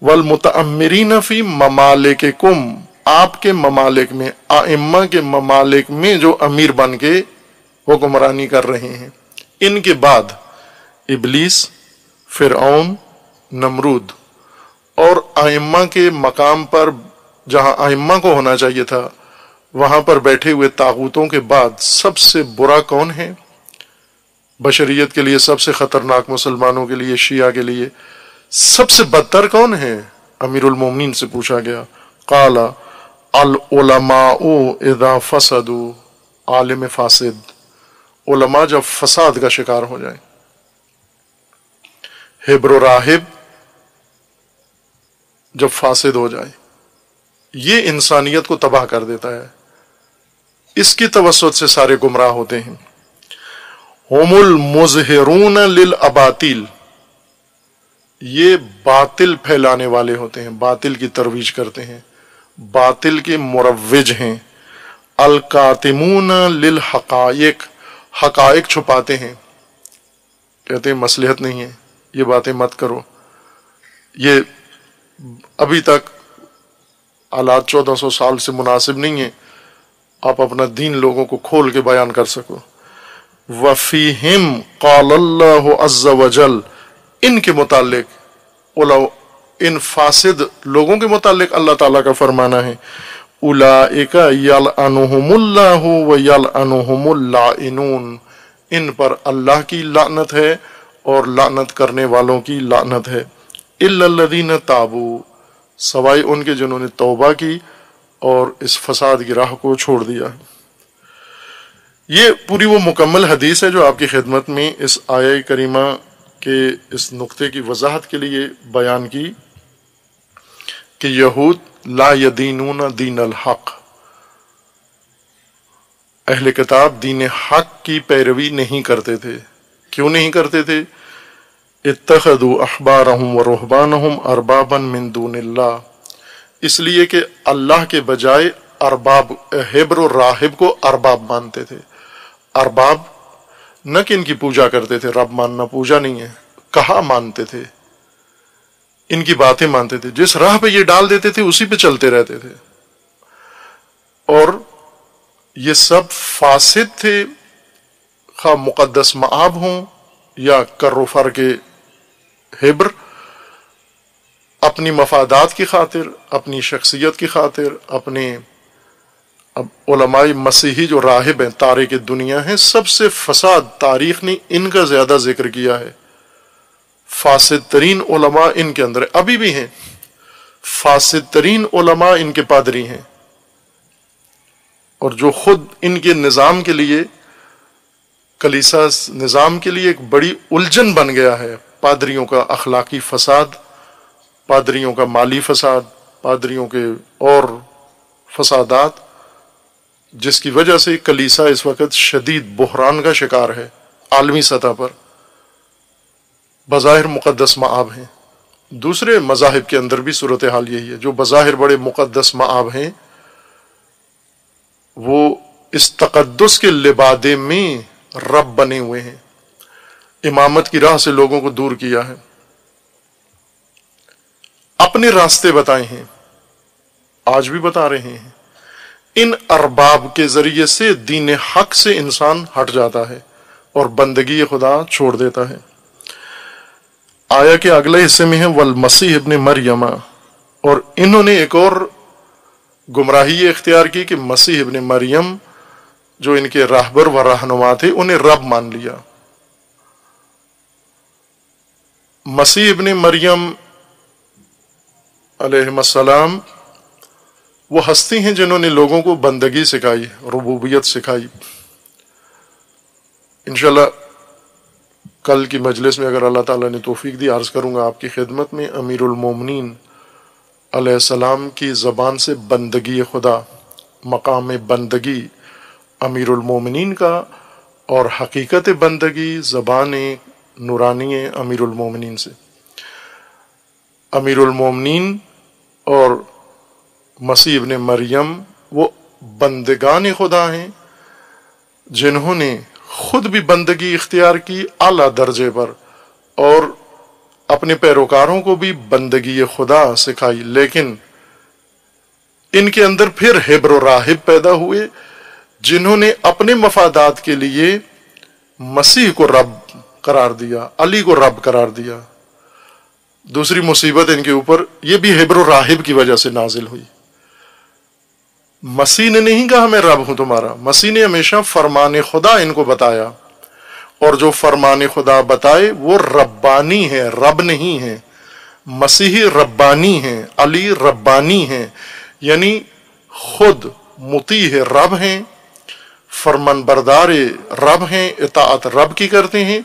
वल मुतमरीन फ़ी ममालिक कुम, आपके ममालिक में, आइम्मा के ममालिक में जो अमीर बन के हुक्मरानी कर रहे हैं। इनके बाद इबलीस फिर नमरूद और आइम्मा के मकाम पर जहाँ आइम्मा को होना चाहिए था वहाँ पर बैठे हुए ताबूतों के बाद सबसे बुरा कौन है? बशरियत के लिए सबसे खतरनाक, मुसलमानों के लिए, शिया के लिए सबसे बदतर कौन है? अमीरुल मोमिन से पूछा गया। काला, अल इदा फसदू, आलिम फासिद। उलमा जब फसाद का शिकार हो जाए। हिब्र राहिब जब फासिद हो जाए। ये इंसानियत को तबाह कर देता है। इसकी तवसत से सारे गुमराह होते हैं। होमुल मुजहरून लिल अबातिल। ये बातिल फैलाने वाले होते हैं, बातिल की तरवीज करते हैं। बातिल के मुरवज हैं। अलकातिमून लिल हकायक हकायक छुपाते हैं। कहते हैं, मसलहत नहीं है, ये बातें मत करो। ये अभी तक आलात चौदह सौ साल से मुनासिब नहीं है। आप अपना दीन लोगों को खोल के बयान कर सको। वफ़ीहिम वजल इनके मुतालिक इन फासिद लोगों के मुतालिक अल्लाह ताला का फरमाना है इन पर अल्लाह की लानत है और लानत करने वालों की लानत है। इल्लल्लदीन ताबू सवाई उनके जिन्होंने तौबा की और इस फसाद की राह को छोड़ दिया। ये पूरी वो मुकम्मल हदीस है जो आपकी खिदमत में इस आय करीमा के इस नुक्ते की वजाहत के लिए बयान की कि यहूद ला यदीनून दीन अल हक। अहल किताब दीन हक की पैरवी नहीं करते थे। क्यों नहीं करते थे? इतखदू अखबार व रोहबान अरबाबन मिंदूनिल्ला इसलिए कि अल्लाह के बजाय अरबाब, हेबर राहिब को अरबाब मानते थे। अरबाब न कि इनकी पूजा करते थे, रब मानना पूजा नहीं है, कहा मानते थे? इनकी बातें मानते थे। जिस राह पे ये डाल देते थे, उसी पे चलते रहते थे। और ये सब फासिद थे खा मुकदस माब हों या कर्रफर के हिब्र अपनी मफादात की खातिर, अपनी शख्सियत की खातिर, अपने अब मसीही जो राहिब हैं तारे की दुनिया है, सबसे फसाद तारीख ने इनका ज़्यादा ज़िक्र किया है। फासिद तरीन इनके अंदर अभी भी हैं। फासिद तरीन इनके पादरी हैं। और जो खुद इनके निज़ाम के लिए कलीसा निज़ाम के लिए एक बड़ी उलझन बन गया है, पादरियों का अखलाकी फसाद। पादरियों का माली फसाद, पादरियों के और फसादात, जिसकी वजह से कलीसा इस वक्त शदीद बहरान का शिकार है, आलमी सतह पर। बज़ाहिर मुक़दस माब हैं। दूसरे मजाहब के अंदर भी सूरत हाल यही है। जो बज़ाहिर बड़े मुक़दस माब हैं, वो इस तकदस के लिबादे में रब बने हुए हैं। इमामत की राह से लोगों को दूर किया है। अपने रास्ते बताए हैं। आज भी बता रहे हैं। इन अरबाब के ज़रिए से दीन हक से इंसान हट जाता है और बंदगी खुदा छोड़ देता है। आया के अगले हिस्से में है, वल मसीह इबन मरियमा। और इन्होंने एक और गुमराही इख्तियार की कि मसीह इबन मरियम जो इनके राहबर व रहनुमा थे, उन्हें रब मान लिया। मसीह इबन मरियम अलैहिस्सलाम वो हस्ती हैं जिन्होंने लोगों को बंदगी सिखाई, रबूबियत सिखाई। इनशाला कल की मजलिस में अगर अल्लाह ताला ने तोफीक दी, अर्ज़ करूँगा आपकी खिदमत में, अमीरुल मोमिनीन सलाम की ज़बान से बंदगी खुदा, मकाम बंदगी, अमीरुल मोमिनीन का, और हकीकत बंदगी, ज़बान नूरानी अमीरुल मोमिनीन से। अमीरुल मोमिनीन और मसीह इब्न मरियम वो बंदगान खुदा हैं, जिन्होंने खुद भी बंदगी इख्तियार की आला दर्जे पर और अपने पैरोकारों को भी बंदगी खुदा सिखाई। लेकिन इनके अंदर फिर हेब्र राहिब पैदा हुए, जिन्होंने अपने मफादात के लिए मसीह को रब करार दिया, अली को रब करार दिया। दूसरी मुसीबत इनके ऊपर यह भी हेब्र राहिब की वजह से नाजिल हुई। मसीह ने नहीं कहा मैं रब हूँ तुम्हारा। मसीह ने हमेशा फरमान खुदा इनको बताया। और जो फरमान खुदा बताए, वो रब्बानी है, रब नहीं है। मसीही रब्बानी है, अली रब्बानी है। यानी खुद मुती है, रब हैं। फरमान बरदार रब हैं इतात रब की करते हैं।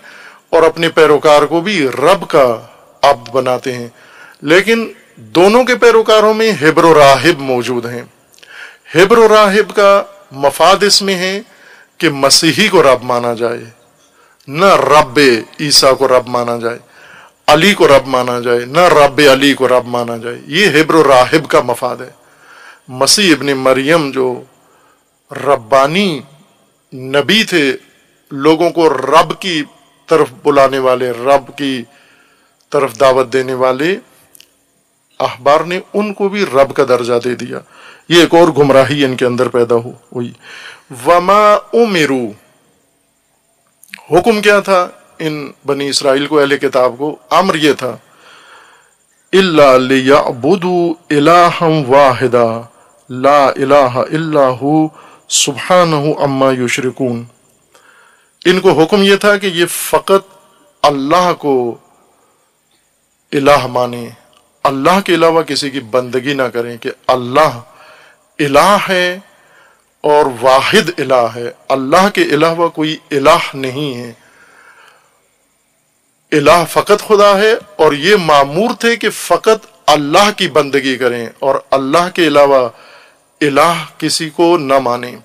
और अपने पैरोकार को भी रब का अब्द बनाते हैं। लेकिन दोनों के पैरोकारों में हिब्र राहिब मौजूद हैं। हिब्र राहिब का मफाद इसमें है कि मसीही को रब माना जाए, न रब ईसा को रब माना जाए, अली को रब माना जाए, न रब अली को रब माना जाए। ये हिब्र राहिब का मफाद है। मसीह इबन मरियम जो रब्बानी नबी थे, लोगों को रब की तरफ़ बुलाने वाले, रब की तरफ़ दावत देने वाले अखबार ने उनको भी रब का दर्जा दे दिया। ये एक और गुमराही इनके अंदर पैदा हो हुई। वमा उमेरू। हुक्म क्या था इन बनी इसराइल को, अहले किताब को? अम्र यह था इल्लाबुदू इलाहम वाहिदा, ला इलाहा इल्लाहु सुबहानहु अम्मा युशरिकून। इनको हुक्म यह था कि ये फकत अल्लाह को इलाह माने। अल्लाह के अलावा किसी की बंदगी ना करें कि अल्लाह इलाह है और वाहिद इलाह है। अल्लाह के अलावा कोई इलाह नहीं है। इलाह फ़कत खुदा है और ये मामूर थे कि फ़कत अल्लाह की बंदगी करें और अल्लाह के अलावा इलाह किसी को न माने।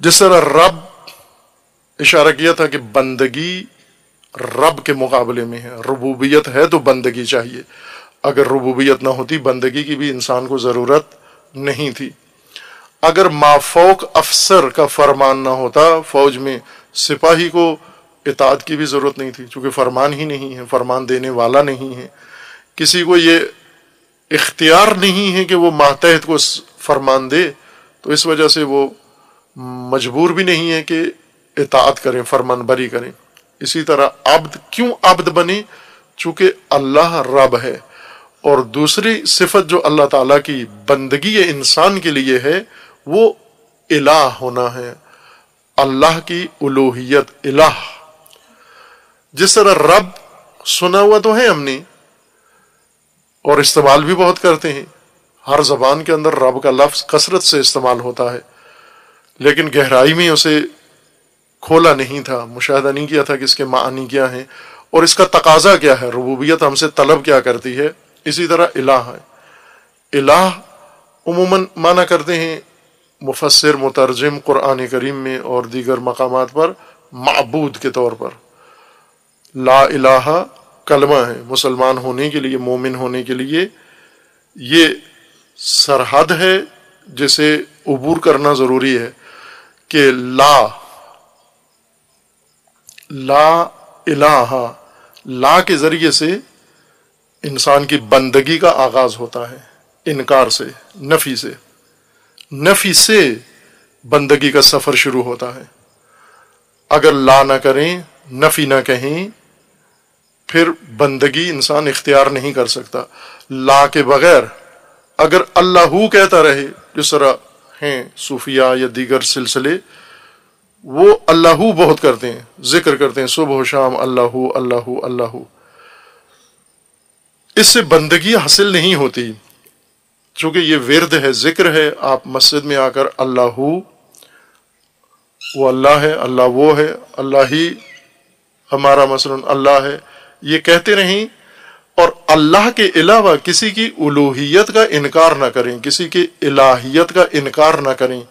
जिस तरह रब इशारा किया था कि बंदगी रब के मुकाबले में है। रबूबियत है तो बंदगी चाहिए। अगर रबूबियत ना होती, बंदगी की भी इंसान को ज़रूरत नहीं थी। अगर माफोक अफसर का फरमान ना होता, फौज में सिपाही को इताद की भी ज़रूरत नहीं थी क्योंकि फरमान ही नहीं है, फरमान देने वाला नहीं है। किसी को ये इख्तियार नहीं है कि वो मातहत को फरमान दे तो इस वजह से वो मजबूर भी नहीं है कि इतात करें फरमान बरी करें। इसी तरह अब्द क्यों अब्द बने? चूँकि अल्लाह रब है। और दूसरी सिफत जो अल्लाह ताला की बंदगी इंसान के लिए है, वो इलाह होना है। अल्लाह की उलोहियत इलाह। जिस तरह रब सुना हुआ तो है हमने, और इस्तेमाल भी बहुत करते हैं। हर जबान के अंदर रब का लफ्ज कसरत से इस्तेमाल होता है, लेकिन गहराई में उसे खोला नहीं था मुशाह नहीं किया था कि इसके मानी क्या है। और इसका तकाजा क्या है? रबूबियत हमसे तलब क्या करती है? इसी तरह इलाह है। इलाह उमूमन माना करते हैं मुफसर मुतरजम कुरान करीम में और दीगर मकाम पर मबूद के तौर पर। ला इलाहा कलमा है, मुसलमान होने के लिए, मोमिन होने के लिए। ये सरहद है जिसे अबूर करना ज़रूरी है कि ला ला इलाहा, ला के ज़रिए से इंसान की बंदगी का आगाज़ होता है, इनकार से, नफी से। नफी से बंदगी का सफ़र शुरू होता है। अगर ला ना करें, नफी ना कहें, फिर बंदगी इंसान इख्तियार नहीं कर सकता। ला के बगैर अगर अल्लाह कहता रहे जिस तरह हैं सूफिया या दीगर सिलसिले वो अल्लाह बहुत करते हैं, ज़िक्र करते हैं, सुबह, शाम, अल्लाह अल्लाह अल्लाह। इससे बंदगी हासिल नहीं होती, चूँकि ये विरद है, ज़िक्र है, आप मस्जिद में आकर अल्लाह, वो अल्लाह है, अल्लाह वो है, अल्लाह ही हमारा मसलन अल्लाह है, ये कहते रहें, और अल्लाह के अलावा किसी की उलूहियत का इनकार ना करें, किसी की इलाहियत का इनकार ना करें।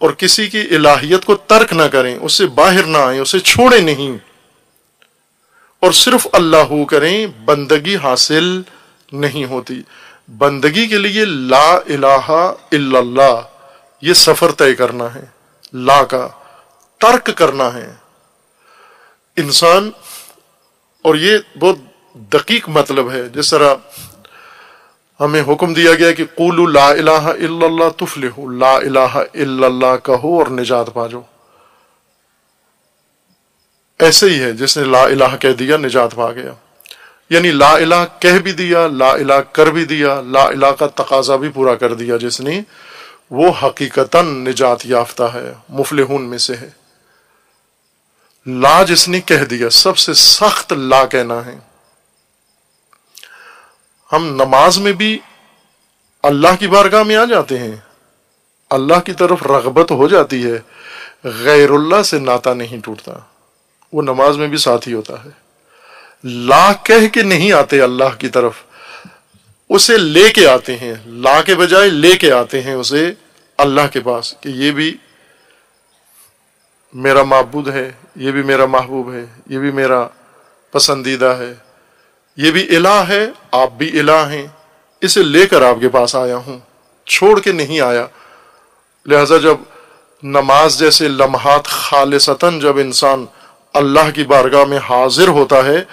और किसी की इलाहियत को तर्क ना करें उससे बाहर ना आए, उसे छोड़े नहीं। और सिर्फ़ अल्लाह करें, बंदगी हासिल नहीं होती। बंदगी के लिए ला इलाहा इल्लल्लाह, ये सफ़र तय करना है। ला का तर्क करना है। इंसान, और ये बहुत दकीक मतलब है, जिस तरह हमें हुक्म दिया गया कि कुलू ला इलाहा इल्लल्लाह तुफलिहु, ला इलाहा इल्लल्लाह कहो और निजात पाजो ऐसे ही है, जिसने ला इलाह कह दिया, निजात पा गया। यानी ला इलाह कह भी दिया, ला इलाह कर भी दिया, ला इलाह का तकाजा भी पूरा कर दिया जिसने, वो हकीकतन निजात याफ्ता है, मुफलिहून में से है। ला जिसने कह दिया, सबसे सख्त ला कहना है। हम नमाज़ में भी अल्लाह की बारगाह में आ जाते हैं। अल्लाह की तरफ़ रगबत हो जाती है। गैरुल्लाह से नाता नहीं टूटता। वो नमाज़ में भी साथ ही होता है। ला कह के नहीं आते अल्लाह की तरफ़। उसे लेके आते हैं। ला के बजाय लेके आते हैं उसे अल्लाह के पास कि ये भी मेरा महबूद है, ये भी मेरा महबूब है, ये भी मेरा पसंदीदा है। ये भी इलाह है, आप भी इलाह हैं। इसे लेकर आपके पास आया हूँ। छोड़ के नहीं आया। लिहाजा जब नमाज़ जैसे लम्हात खालिसतन जब इंसान अल्लाह की बारगाह में हाजिर होता है,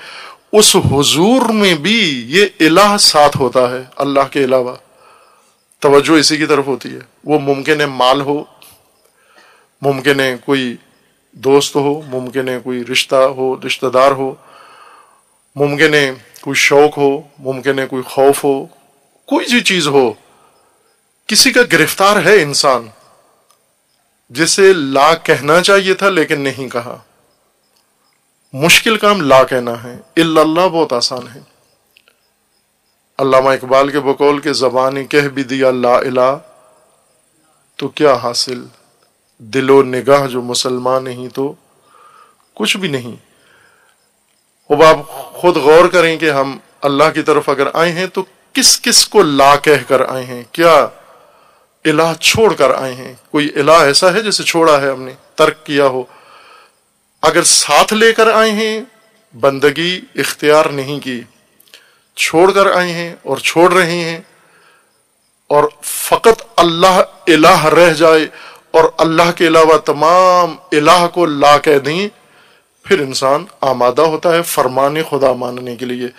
उस हुजूर में भी ये इलाह साथ होता है, अल्लाह के अलावा। तवज्जो इसी की तरफ़ होती है। वो मुमकिन है माल हो, मुमकिन है कोई दोस्त हो, मुमकिन है कोई रिश्ता हो, रिश्तेदार हो, मुमकिन है कोई शौक हो, मुमकिन है कोई खौफ हो, कोई भी चीज़ हो, किसी का गिरफ़्तार है इंसान, जिसे ला कहना चाहिए था लेकिन नहीं कहा। मुश्किल काम ला कहना है, इल्लल्लाह बहुत आसान है। अल्लामा इकबाल के बकौल के जबानी कह भी दिया ला इला तो क्या हासिल? दिलो निगाह जो मुसलमान नहीं तो कुछ भी नहीं। अब आप खुद गौर करें कि हम अल्लाह की तरफ़ अगर आए हैं तो किस किस को ला कह कर आए हैं? क्या इलाह छोड़ कर आए हैं? कोई इलाह ऐसा है जिसे छोड़ा है हमने, तर्क किया हो? अगर साथ लेकर आए हैं, बंदगी इख्तियार नहीं की छोड़कर आए हैं और छोड़ रहे हैं, और फकत अल्लाह इलाह रह जाए और अल्लाह के अलावा तमाम इलाह को ला कह दें फिर इंसान आमादा होता है फरमान खुदा मानने के लिए।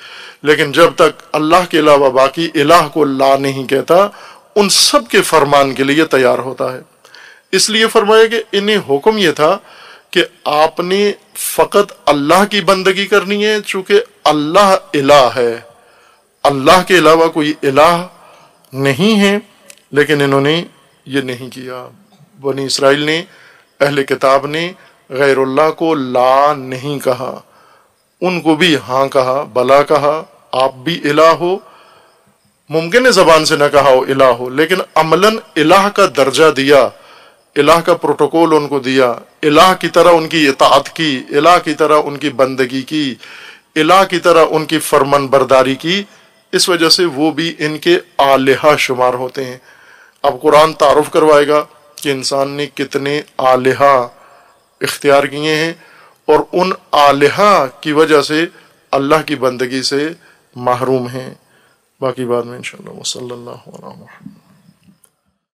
लेकिन जब तक अल्लाह के अलावा बाकी इलाह को ला नहीं कहता, उन सब के फरमान के लिए तैयार होता है। इसलिए फरमाया कि इन्हें हुक्म यह था कि आपने फकत अल्लाह की बंदगी करनी है, चूँकि अल्लाह इलाह है। अल्लाह के अलावा कोई इलाह नहीं है, लेकिन इन्होंने ये नहीं किया। बनी इसराइल ने, अहले किताब ने गैरुल्लाह को ला नहीं कहा, उनको भी हाँ कहा, बला कहा, आप भी इलाह हो। मुमकिन है जबान से न कहा हो, इलाह हो, लेकिन अमलन इलाह का दर्जा दिया, इलाह का प्रोटोकॉल उनको दिया, इलाह की तरह उनकी इतात की, इलाह की तरह उनकी बंदगी की, इलाह की तरह उनकी फरमान बरदारी की, इस वजह से वो भी इनके आलिहा शुमार होते हैं। अब कुरान तारुफ करवाएगा कि इंसान ने कितने आलिहा इख्तियार किए हैं और उन आलिहा की वजह से अल्लाह की बंदगी से महरूम हैं। बाकी बाद में इंशाल्लाह, वसल्लल्लाहु अलैहि